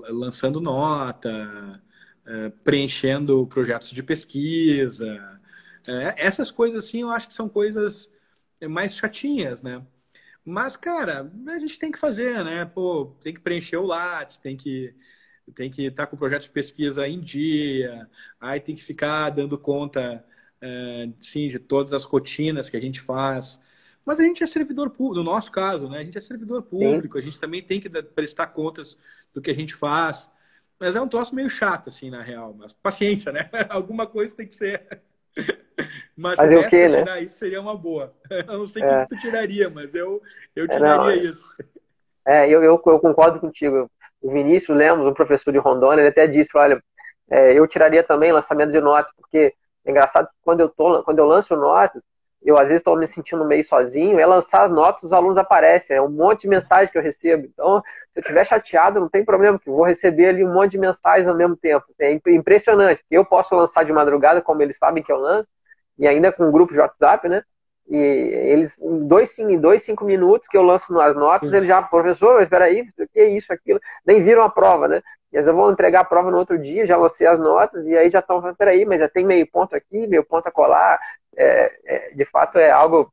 lançando nota, é, preenchendo projetos de pesquisa. essas coisas, assim, eu acho que são coisas mais chatinhas, né? Mas, cara, a gente tem que fazer, né? Pô, tem que preencher o Lattes, tem que tem que estar tá com o projeto de pesquisa em dia, aí tem que ficar dando conta, sim, de todas as rotinas que a gente faz. Mas a gente é servidor público, no nosso caso, né? A gente é servidor público, Sim. a gente também tem que prestar contas do que a gente faz. Mas é um troço meio chato, assim, na real. Mas paciência, né? Alguma coisa tem que ser. Mas Fazer o quê, né? tirar isso seria uma boa. Eu não sei o é. que tu tiraria, mas eu, eu tiraria é, isso. É, eu, eu, eu, concordo contigo. O Vinícius Lemos, um professor de Rondônia, ele até disse, olha, é, eu tiraria também lançamento de notas, porque é engraçado que quando eu, tô, quando eu lanço notas, eu às vezes estou me sentindo meio sozinho, é lançar as notas, os alunos aparecem, é um monte de mensagem que eu recebo. Então, se eu estiver chateado, não tem problema, que eu vou receber ali um monte de mensagens ao mesmo tempo. É impressionante, eu posso lançar de madrugada, como eles sabem que eu lanço, e ainda com um grupo de WhatsApp, né? E eles, em dois, em dois, cinco minutos que eu lanço as notas, eles já, professor, espera aí, o que é isso, aquilo? Nem viram a prova, né? E vão entregar a prova no outro dia, já lancei as notas, e aí já estão, peraí, mas já tem meio ponto aqui, meio ponto a colar, é, é, de fato é algo,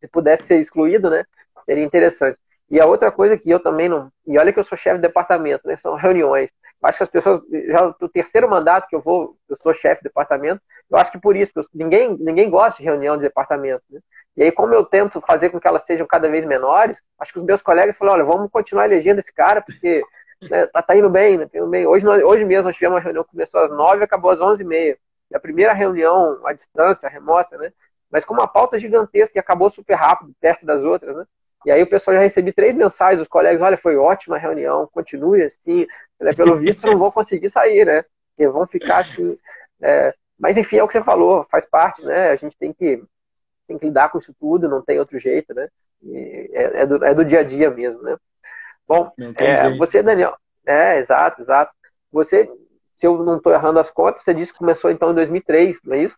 se pudesse ser excluído, né, seria interessante. E a outra coisa que eu também não. E olha que eu sou chefe de departamento, né? São reuniões. Eu acho que as pessoas. Já o terceiro mandato que eu vou, eu sou chefe de departamento, eu acho que por isso, ninguém, ninguém gosta de reunião de departamento. Né? E aí, como eu tento fazer com que elas sejam cada vez menores, acho que os meus colegas falam: olha, vamos continuar elegendo esse cara, porque né, tá, tá, indo bem, né? Tá indo bem. Hoje, nós, hoje mesmo nós tivemos uma reunião que começou às nove e acabou às onze e meia a primeira reunião à distância, remota, né? Mas com uma pauta gigantesca que acabou super rápido, perto das outras, né? E aí o pessoal já recebi três mensagens dos colegas, olha, foi ótima a reunião, continue assim, né? pelo visto não vão conseguir sair, né? Porque vão ficar assim. É... Mas enfim, é o que você falou, faz parte, né? A gente tem que, tem que lidar com isso tudo, não tem outro jeito, né? É, é, do, é do dia a dia mesmo, né? Bom, é, você, Daniel, é, exato, exato. Você se eu não estou errando as contas, você disse que começou então em 2003, não é isso?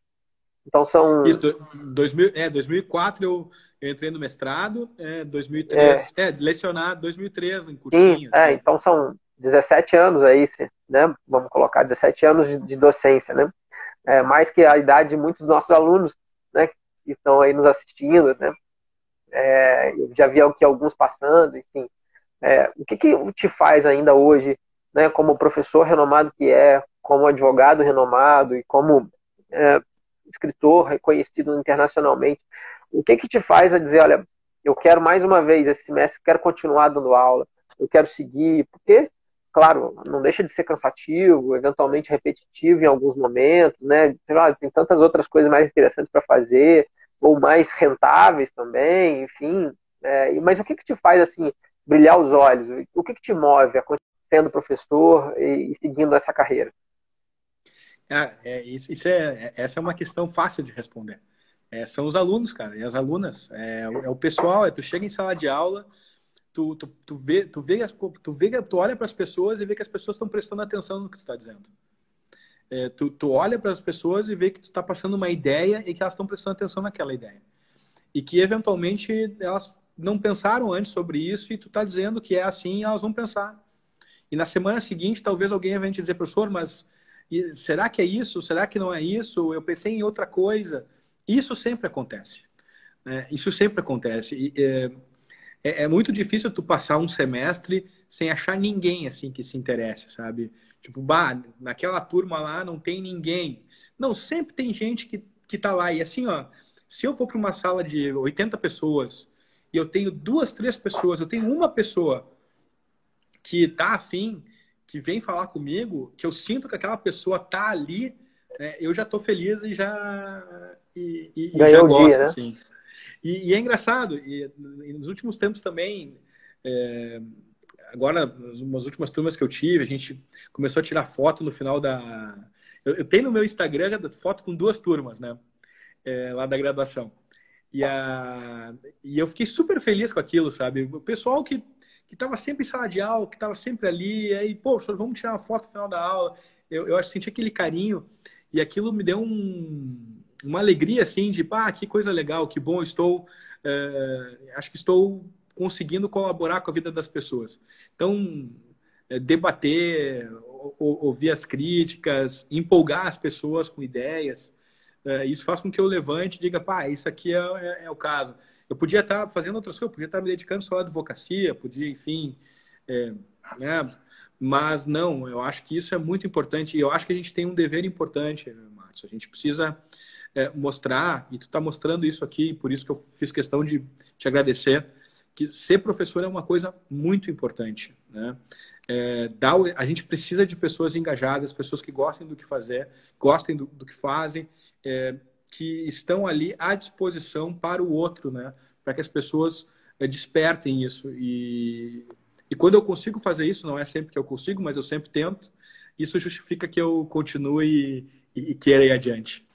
Então são. Isso, 2000, é, 2004 eu, eu entrei no mestrado, é, 2003, é, é lecionar 2003 em cursinho. Sim, é, assim. então são 17 anos aí, né? Vamos colocar 17 anos de, de docência, né? É, mais que a idade de muitos dos nossos alunos, né? Que estão aí nos assistindo, né? É, eu já vi aqui alguns passando, enfim. É, o que, que te faz ainda hoje, né? Como professor renomado que é, como advogado renomado e como é, escritor reconhecido internacionalmente, o que que te faz a dizer, olha, eu quero mais uma vez esse semestre, quero continuar dando aula, eu quero seguir, porque, claro, não deixa de ser cansativo, eventualmente repetitivo em alguns momentos, né? Tem tantas outras coisas mais interessantes para fazer, ou mais rentáveis também, enfim. É, mas o que que te faz, assim, brilhar os olhos? O que que te move sendo professor e, seguindo essa carreira? É, isso, isso é, essa é uma questão fácil de responder. É, são os alunos, cara, e as alunas. É, é, o pessoal, é, tu chega em sala de aula, tu, tu, tu, vê, tu, vê, tu, vê, tu olha para as pessoas e vê que as pessoas estão prestando atenção no que tu está dizendo. É, tu, tu olha para as pessoas e vê que tu está passando uma ideia e que elas estão prestando atenção naquela ideia. E que, eventualmente, elas não pensaram antes sobre isso e tu está dizendo que é assim e elas vão pensar. E na semana seguinte, talvez alguém venha te dizer, professor, mas será que é isso? Será que não é isso? Eu pensei em outra coisa. Isso sempre acontece. Né? Isso sempre acontece. E, é, é, é, muito difícil tu passar um semestre sem achar ninguém assim que se interesse, sabe? Tipo, bah, naquela turma lá não tem ninguém. Não, sempre tem gente que, que tá lá. E assim, ó, se eu for para uma sala de 80 pessoas e eu tenho duas, três pessoas, eu tenho uma pessoa que tá afim, que vem falar comigo, que eu sinto que aquela pessoa tá ali, né, eu já tô feliz e já e, e, já gosto, dia, né? assim. E, e, é engraçado, e, e, nos últimos tempos também, é, agora, nas últimas turmas que eu tive, a gente começou a tirar foto no final da. Eu, eu tenho no meu Instagram foto com duas turmas, né? É, lá da graduação. E, a, e eu fiquei super feliz com aquilo, sabe? O pessoal que que estava sempre em sala de aula, que estava sempre ali, aí, pô, professor, vamos tirar uma foto no final da aula. Eu, eu senti aquele carinho e aquilo me deu um, uma alegria, assim, de, pá, que coisa legal, que bom, estou, é, acho que estou conseguindo colaborar com a vida das pessoas. Então, é, debater, ouvir as críticas, empolgar as pessoas com ideias, é, isso faz com que eu levante e diga, pá, isso aqui é, é, é o caso. Eu podia estar fazendo outras coisas, podia estar me dedicando só à advocacia, podia, enfim. É, né? Mas não, eu acho que isso é muito importante e eu acho que a gente tem um dever importante, Márcio. A gente precisa é, mostrar, e tu está mostrando isso aqui, por isso que eu fiz questão de te agradecer, que ser professor é uma coisa muito importante. Né? É, dá, a gente precisa de pessoas engajadas, pessoas que gostem do que fazer, gostem do, do que fazem, é, que estão ali à disposição para o outro, né? Para que as pessoas é, despertem isso. E, e quando eu consigo fazer isso, não é sempre que eu consigo, mas eu sempre tento, isso justifica que eu continue e, e queira ir adiante.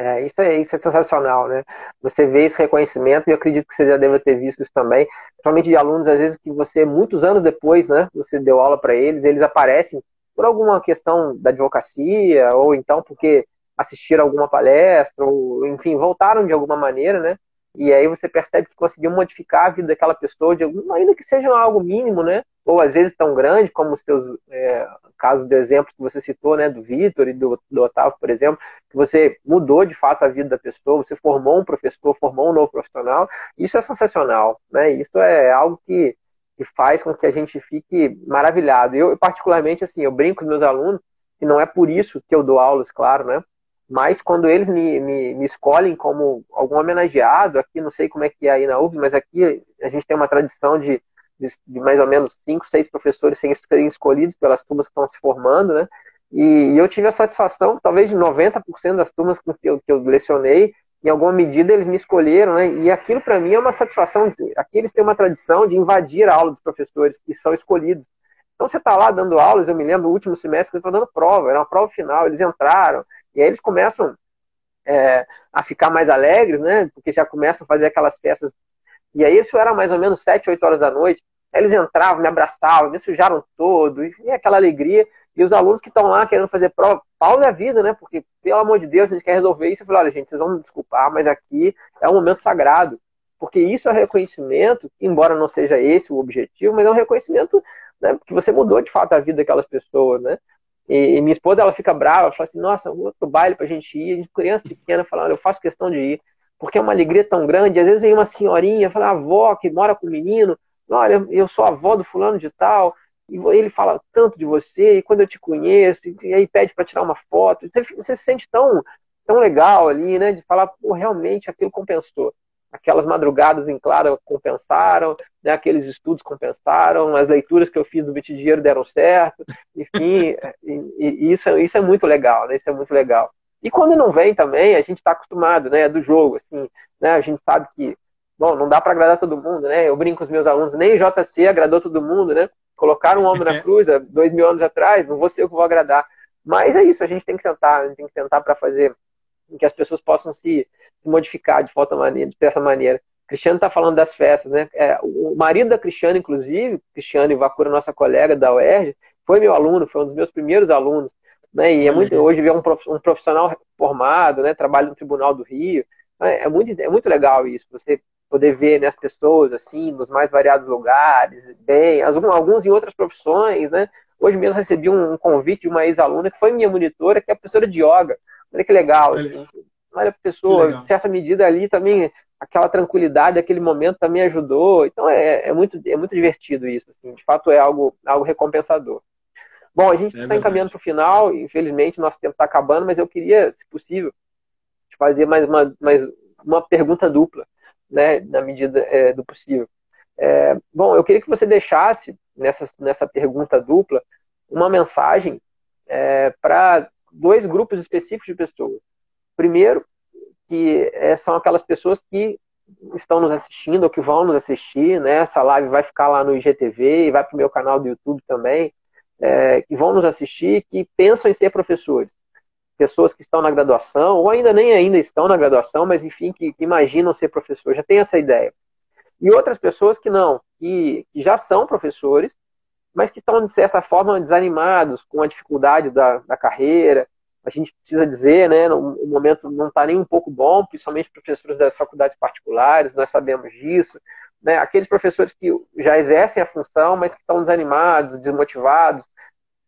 É, isso é, isso é sensacional, né? Você vê esse reconhecimento e eu acredito que você já deve ter visto isso também, principalmente de alunos, às vezes, que você, muitos anos depois, né, você deu aula para eles, eles aparecem por alguma questão da advocacia, ou então porque assistiram alguma palestra, ou enfim, voltaram de alguma maneira, né? E aí você percebe que conseguiu modificar a vida daquela pessoa, de algum, ainda que seja algo mínimo, né? Ou às vezes tão grande, como os teus é, casos de exemplos que você citou, né? Do Vitor e do, do Otávio, por exemplo, que você mudou de fato a vida da pessoa, você formou um professor, formou um novo profissional. Isso é sensacional, né? Isso é algo que, que faz com que a gente fique maravilhado. Eu, particularmente, assim, eu brinco com meus alunos, e não é por isso que eu dou aulas, claro, né? Mas quando eles me, me, me, escolhem como algum homenageado, aqui não sei como é que é aí na UF, mas aqui a gente tem uma tradição de, de, de mais ou menos cinco, seis professores serem escolhidos pelas turmas que estão se formando, né? E, e eu tive a satisfação, talvez de 90% das turmas que eu, que eu lecionei, em alguma medida eles me escolheram, né? E aquilo para mim é uma satisfação. Aqui eles têm uma tradição de invadir a aula dos professores que são escolhidos. Então você está lá dando aulas, eu me lembro, no último semestre que eu estava dando prova, era uma prova final, eles entraram, e aí eles começam é, a ficar mais alegres, né? Porque já começam a fazer aquelas festas. E aí isso era mais ou menos 7, 8 horas da noite. Aí eles entravam, me abraçavam, me sujaram todo, e aquela alegria. E os alunos que estão lá querendo fazer prova, pau da vida, né? Porque, pelo amor de Deus, a gente quer resolver isso. Eu falei, olha, gente, vocês vão me desculpar, mas aqui é um momento sagrado. Porque isso é reconhecimento, embora não seja esse o objetivo, mas é um reconhecimento né? Porque você mudou de fato a vida daquelas pessoas, né? E, minha esposa, ela fica brava, fala assim, nossa, outro baile pra gente ir, a gente, criança pequena, falando, eu faço questão de ir, porque é uma alegria tão grande, às vezes vem uma senhorinha, fala, avó que mora com o menino, olha, eu sou avó do fulano de tal, e ele fala tanto de você, e quando eu te conheço, e, aí pede para tirar uma foto, você, você, se sente tão, tão legal ali, né, de falar, pô, realmente aquilo compensou. Aquelas madrugadas em claro compensaram, né, aqueles estudos compensaram, as leituras que eu fiz do Vitidieiro deram certo, enfim, e, e isso, isso é muito legal, né, isso é muito legal. E quando não vem também, a gente está acostumado, né, do jogo, assim, né, a gente sabe que, bom, não dá para agradar todo mundo, né, eu brinco com os meus alunos, nem JC agradou todo mundo, né, Colocaram um homem na cruz há dois mil anos atrás, não vou ser eu que vou agradar. Mas é isso, a gente tem que tentar, a gente tem que tentar para fazer com que as pessoas possam se, modificar de certa maneira. De certa maneira. Cristiano está falando das festas, né? É, o marido da Cristiano, inclusive, Cristiano Ivacura, nossa colega da UERJ, foi meu aluno, foi um dos meus primeiros alunos. Né? E é muito, hoje é um profissional formado, né? trabalha no Tribunal do Rio. É, é muito, é muito legal isso, você poder ver né, as pessoas assim nos mais variados lugares, bem, alguns em outras profissões, né? Hoje mesmo recebi um convite de uma ex-aluna que foi minha monitora, que é professora de yoga. Olha que legal. Assim. Olha a pessoa, em certa medida ali também, aquela tranquilidade, aquele momento também ajudou. Então é, é, muito, é muito divertido isso. Assim. De fato é algo, algo recompensador. Bom, a gente está é encaminhando para o final, infelizmente nosso tempo está acabando, mas eu queria, se possível, fazer mais uma, mais uma pergunta dupla né, na medida é, do possível. É, bom, eu queria que você deixasse nessa, nessa pergunta dupla uma mensagem é, para dois grupos específicos de pessoas. Primeiro, que é, são aquelas pessoas que estão nos assistindo ou que vão nos assistir, né? Essa live vai ficar lá no IGTV e vai para o meu canal do YouTube também, é, que vão nos assistir, que pensam em ser professores pessoas que estão na graduação, ou ainda nem ainda estão na graduação, mas enfim, que, que imaginam ser professor, já tem essa ideia. E outras pessoas que não, que, que já são professores, mas que estão, de certa forma, desanimados com a dificuldade da, da carreira. A gente precisa dizer, né, o momento não está nem um pouco bom, principalmente professores das faculdades particulares, nós sabemos disso. Né, aqueles professores que já exercem a função, mas que estão desanimados, desmotivados.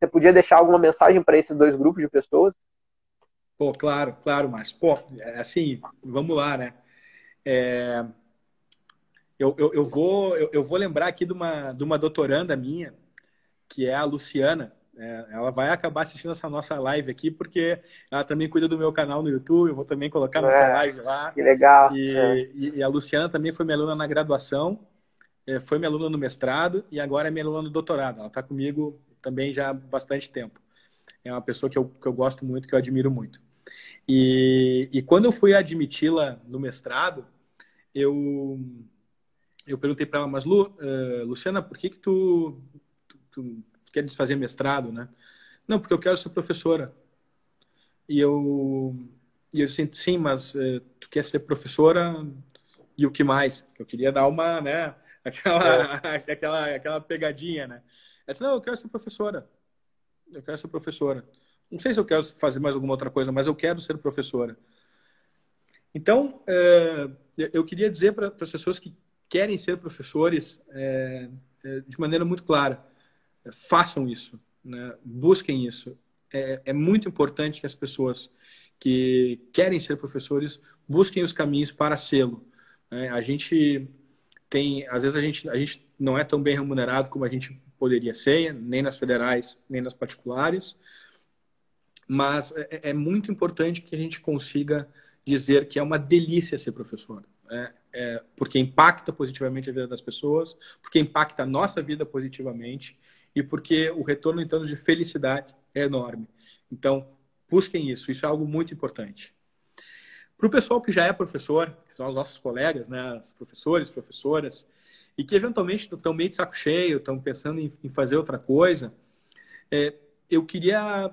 Você podia deixar alguma mensagem para esses dois grupos de pessoas? Pô, claro, claro, mas, pô, assim, vamos lá, né? É, eu, eu, eu, vou, eu, eu, vou lembrar aqui de uma, de uma doutoranda minha, que é a Luciana. É, ela vai acabar assistindo essa nossa live aqui, porque ela também cuida do meu canal no YouTube, eu vou também colocar nossa é, live lá. Que legal. E, é. e, e, a Luciana também foi minha aluna na graduação, é, foi minha aluna no mestrado e agora é minha aluna no doutorado. Ela está comigo também já há bastante tempo. É uma pessoa que eu, que eu gosto muito, que eu admiro muito. E, e quando eu fui admiti-la no mestrado, eu, eu perguntei para ela, mas Lu, uh, Luciana, por que, que tu, tu, tu quer desfazer mestrado, né? Não, porque eu quero ser professora. E eu, e eu disse, sim, mas uh, tu quer ser professora e o que mais? Eu queria dar uma, né, aquela, é. aquela, aquela pegadinha, né? Ela disse, não, eu quero ser professora. Eu quero ser professora. Não sei se eu quero fazer mais alguma outra coisa, mas eu quero ser professora. Então, é, eu queria dizer para as pessoas que querem ser professores é, de maneira muito clara: façam isso, né? busquem isso. É, é, muito importante que as pessoas que querem ser professores busquem os caminhos para sê-lo. Né? A gente tem, às vezes a gente, a gente não é tão bem remunerado como a gente poderia ser, nem nas federais, nem nas particulares mas é, é, é, muito importante que a gente consiga dizer que é uma delícia ser professor. Né? É, porque impacta positivamente a vida das pessoas, porque impacta a nossa vida positivamente e porque o retorno em termos de felicidade é enorme. Então, busquem isso, isso é algo muito importante. Para o pessoal que já é professor, que são os nossos colegas, né, os professores, professoras, e que eventualmente estão meio de saco cheio, estão pensando em, em fazer outra coisa, é, eu queria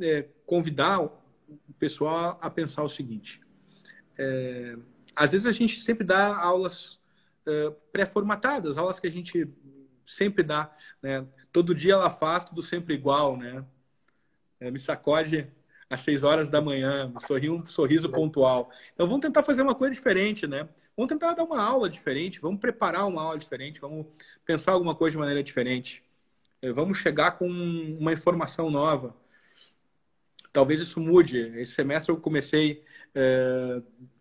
é, convidar o pessoal a pensar o seguinte: é, às vezes a gente sempre dá aulas é, pré-formatadas, aulas que a gente sempre dá, né? Todo dia ela faz tudo sempre igual, né? É, me sacode às seis horas da manhã, me sorri um sorriso pontual. Então vamos tentar fazer uma coisa diferente, né? Vamos tentar dar uma aula diferente, vamos preparar uma aula diferente, vamos pensar alguma coisa de maneira diferente. É, vamos chegar com uma informação nova. Talvez isso mude. Esse semestre eu comecei é,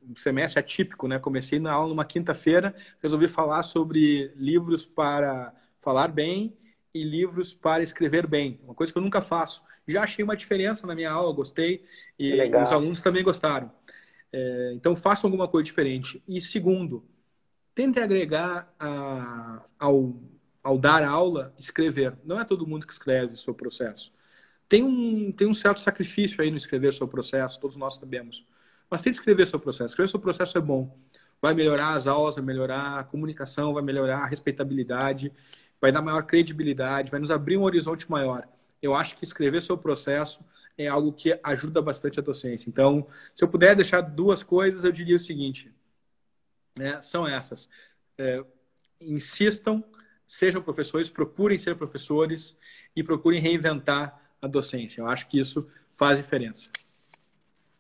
um semestre atípico, né? Comecei na aula numa quinta-feira, resolvi falar sobre livros para falar bem e livros para escrever bem, uma coisa que eu nunca faço. Já achei uma diferença na minha aula, gostei e Legal. os alunos também gostaram. É, então façam alguma coisa diferente. E segundo, tente agregar a, ao, ao dar aula, escrever. Não é todo mundo que escreve o seu processo. Tem um, tem um certo sacrifício aí no escrever o seu processo, todos nós sabemos. Mas tente escrever seu processo. Escrever seu processo é bom. Vai melhorar as aulas, vai melhorar a comunicação, vai melhorar a respeitabilidade, vai dar maior credibilidade, vai nos abrir um horizonte maior. Eu acho que escrever seu processo é algo que ajuda bastante a docência. Então, se eu puder deixar duas coisas, eu diria o seguinte: né, são essas. É, insistam, sejam professores, procurem ser professores e procurem reinventar a docência. Eu acho que isso faz diferença.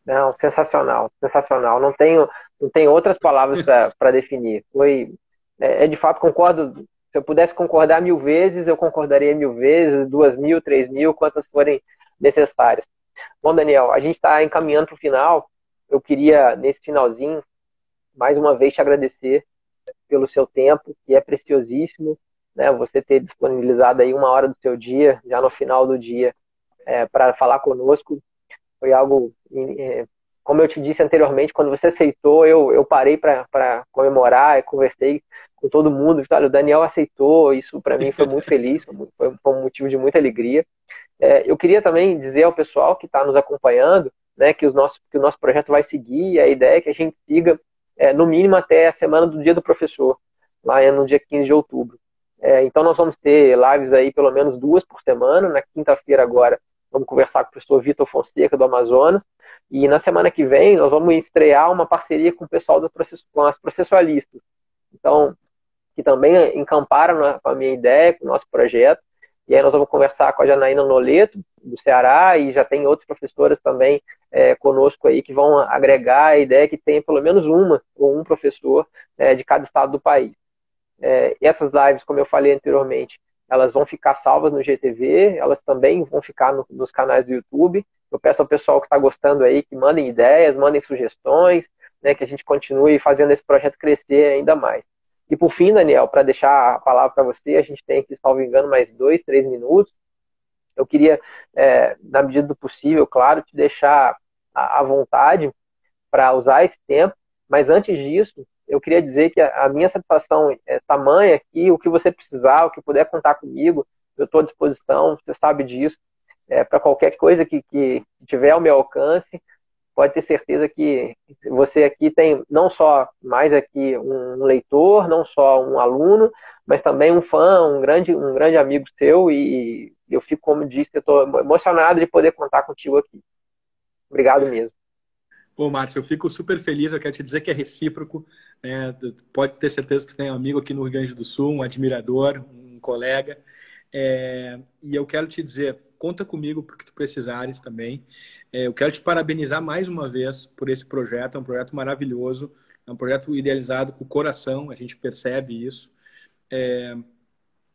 Não, sensacional, sensacional. Não tenho, não tenho outras palavras para definir. Foi, é, é, de fato concordo. Se eu pudesse concordar mil vezes, eu concordaria mil vezes, duas mil, três mil, quantas forem necessárias. Bom, Daniel, a gente está encaminhando para o final. Eu queria, nesse finalzinho, mais uma vez te agradecer pelo seu tempo, que é preciosíssimo, né? Você ter disponibilizado aí uma hora do seu dia, já no final do dia, é, para falar conosco. Foi algo, é, como eu te disse anteriormente, quando você aceitou, eu, eu parei para comemorar, conversei com todo mundo. Olha, o Daniel aceitou, isso para mim foi muito feliz, foi, um motivo de muita alegria. É, eu queria também dizer ao pessoal que está nos acompanhando né, que, os nossos, que o nosso projeto vai seguir, a ideia é que a gente siga é, no mínimo até a semana do Dia do Professor, lá no dia 15 de outubro. É, então nós vamos ter lives aí pelo menos duas por semana. Na quinta-feira agora vamos conversar com o professor Vitor Fonseca do Amazonas. E na semana que vem nós vamos estrear uma parceria com o pessoal do process... com as processualistas. Então, que também encamparam com a minha ideia, com o nosso projeto. E aí nós vamos conversar com a Janaína Noleto, do Ceará, e já tem outras professoras também é, conosco aí que vão agregar a ideia que tem pelo menos uma ou um professor é, de cada estado do país. É, essas lives, como eu falei anteriormente, elas vão ficar salvas no GTV, elas também vão ficar no, nos canais do YouTube. Eu peço ao pessoal que está gostando aí que mandem ideias, mandem sugestões, né, que a gente continue fazendo esse projeto crescer ainda mais. E por fim, Daniel, para deixar a palavra para você, a gente tem aqui, salvo engano, mais dois, três minutos. Eu queria, é, na medida do possível, claro, te deixar à vontade para usar esse tempo, mas antes disso, eu queria dizer que a, minha satisfação é tamanha que o que você precisar, o que puder contar comigo, eu estou à disposição, você sabe disso, é, para qualquer coisa que, que tiver ao meu alcance, pode ter certeza que você aqui tem não só mais aqui um leitor, não só um aluno, mas também um fã, um grande, um grande amigo seu e eu fico, como disse, eu estou emocionado de poder contar contigo aqui. Obrigado mesmo. Bom, Márcio, eu fico super feliz. Eu quero te dizer que é recíproco. Né? Pode ter certeza que tem um amigo aqui no Rio Grande do Sul, um admirador, um colega. É... E eu quero te dizer, conta comigo porque tu precisares também. É, eu quero te parabenizar mais uma vez por esse projeto. É um projeto maravilhoso. É um projeto idealizado com o coração. A gente percebe isso. É...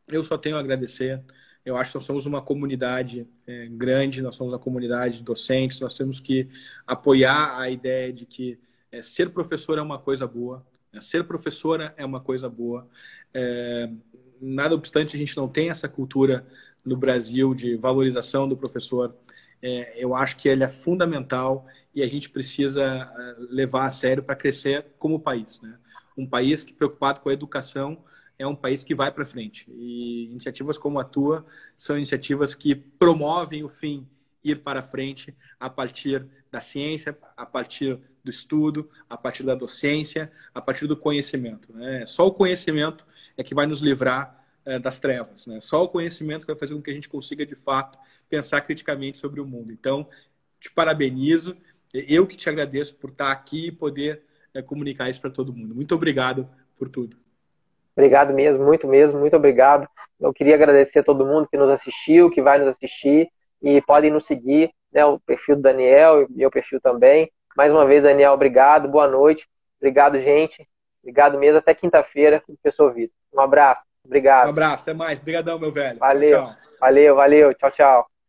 Eu só tenho a agradecer. Eu acho que nós somos uma comunidade é, grande, nós somos uma comunidade de docentes, nós temos que apoiar a ideia de que é, ser professor é uma coisa boa, né? ser professora é uma coisa boa. É, nada obstante, a gente não tem essa cultura no Brasil de valorização do professor. É, eu acho que ele é fundamental e a gente precisa é, levar a sério para crescer como país. Né? Um país que preocupado com a educação é um país que vai para frente. E iniciativas como a tua são iniciativas que promovem o fim ir para frente a partir da ciência, a partir do estudo, a partir da docência, a partir do conhecimento. Né? Só o conhecimento é que vai nos livrar é, das trevas. Né? Só o conhecimento vai fazer com que a gente consiga, de fato, pensar criticamente sobre o mundo. Então, te parabenizo. Eu que te agradeço por estar aqui e poder é, comunicar isso para todo mundo. Muito obrigado por tudo. Obrigado mesmo, muito mesmo, muito obrigado. Eu queria agradecer a todo mundo que nos assistiu, que vai nos assistir e podem nos seguir, né, o perfil do Daniel e meu perfil também. Mais uma vez, Daniel, obrigado, boa noite. Obrigado, gente. Obrigado mesmo. Até quinta-feira, professor Vitor. Um abraço. Obrigado. Um abraço, até mais. Obrigadão, meu velho. Valeu. Tchau, tchau. Valeu, valeu. Tchau, tchau.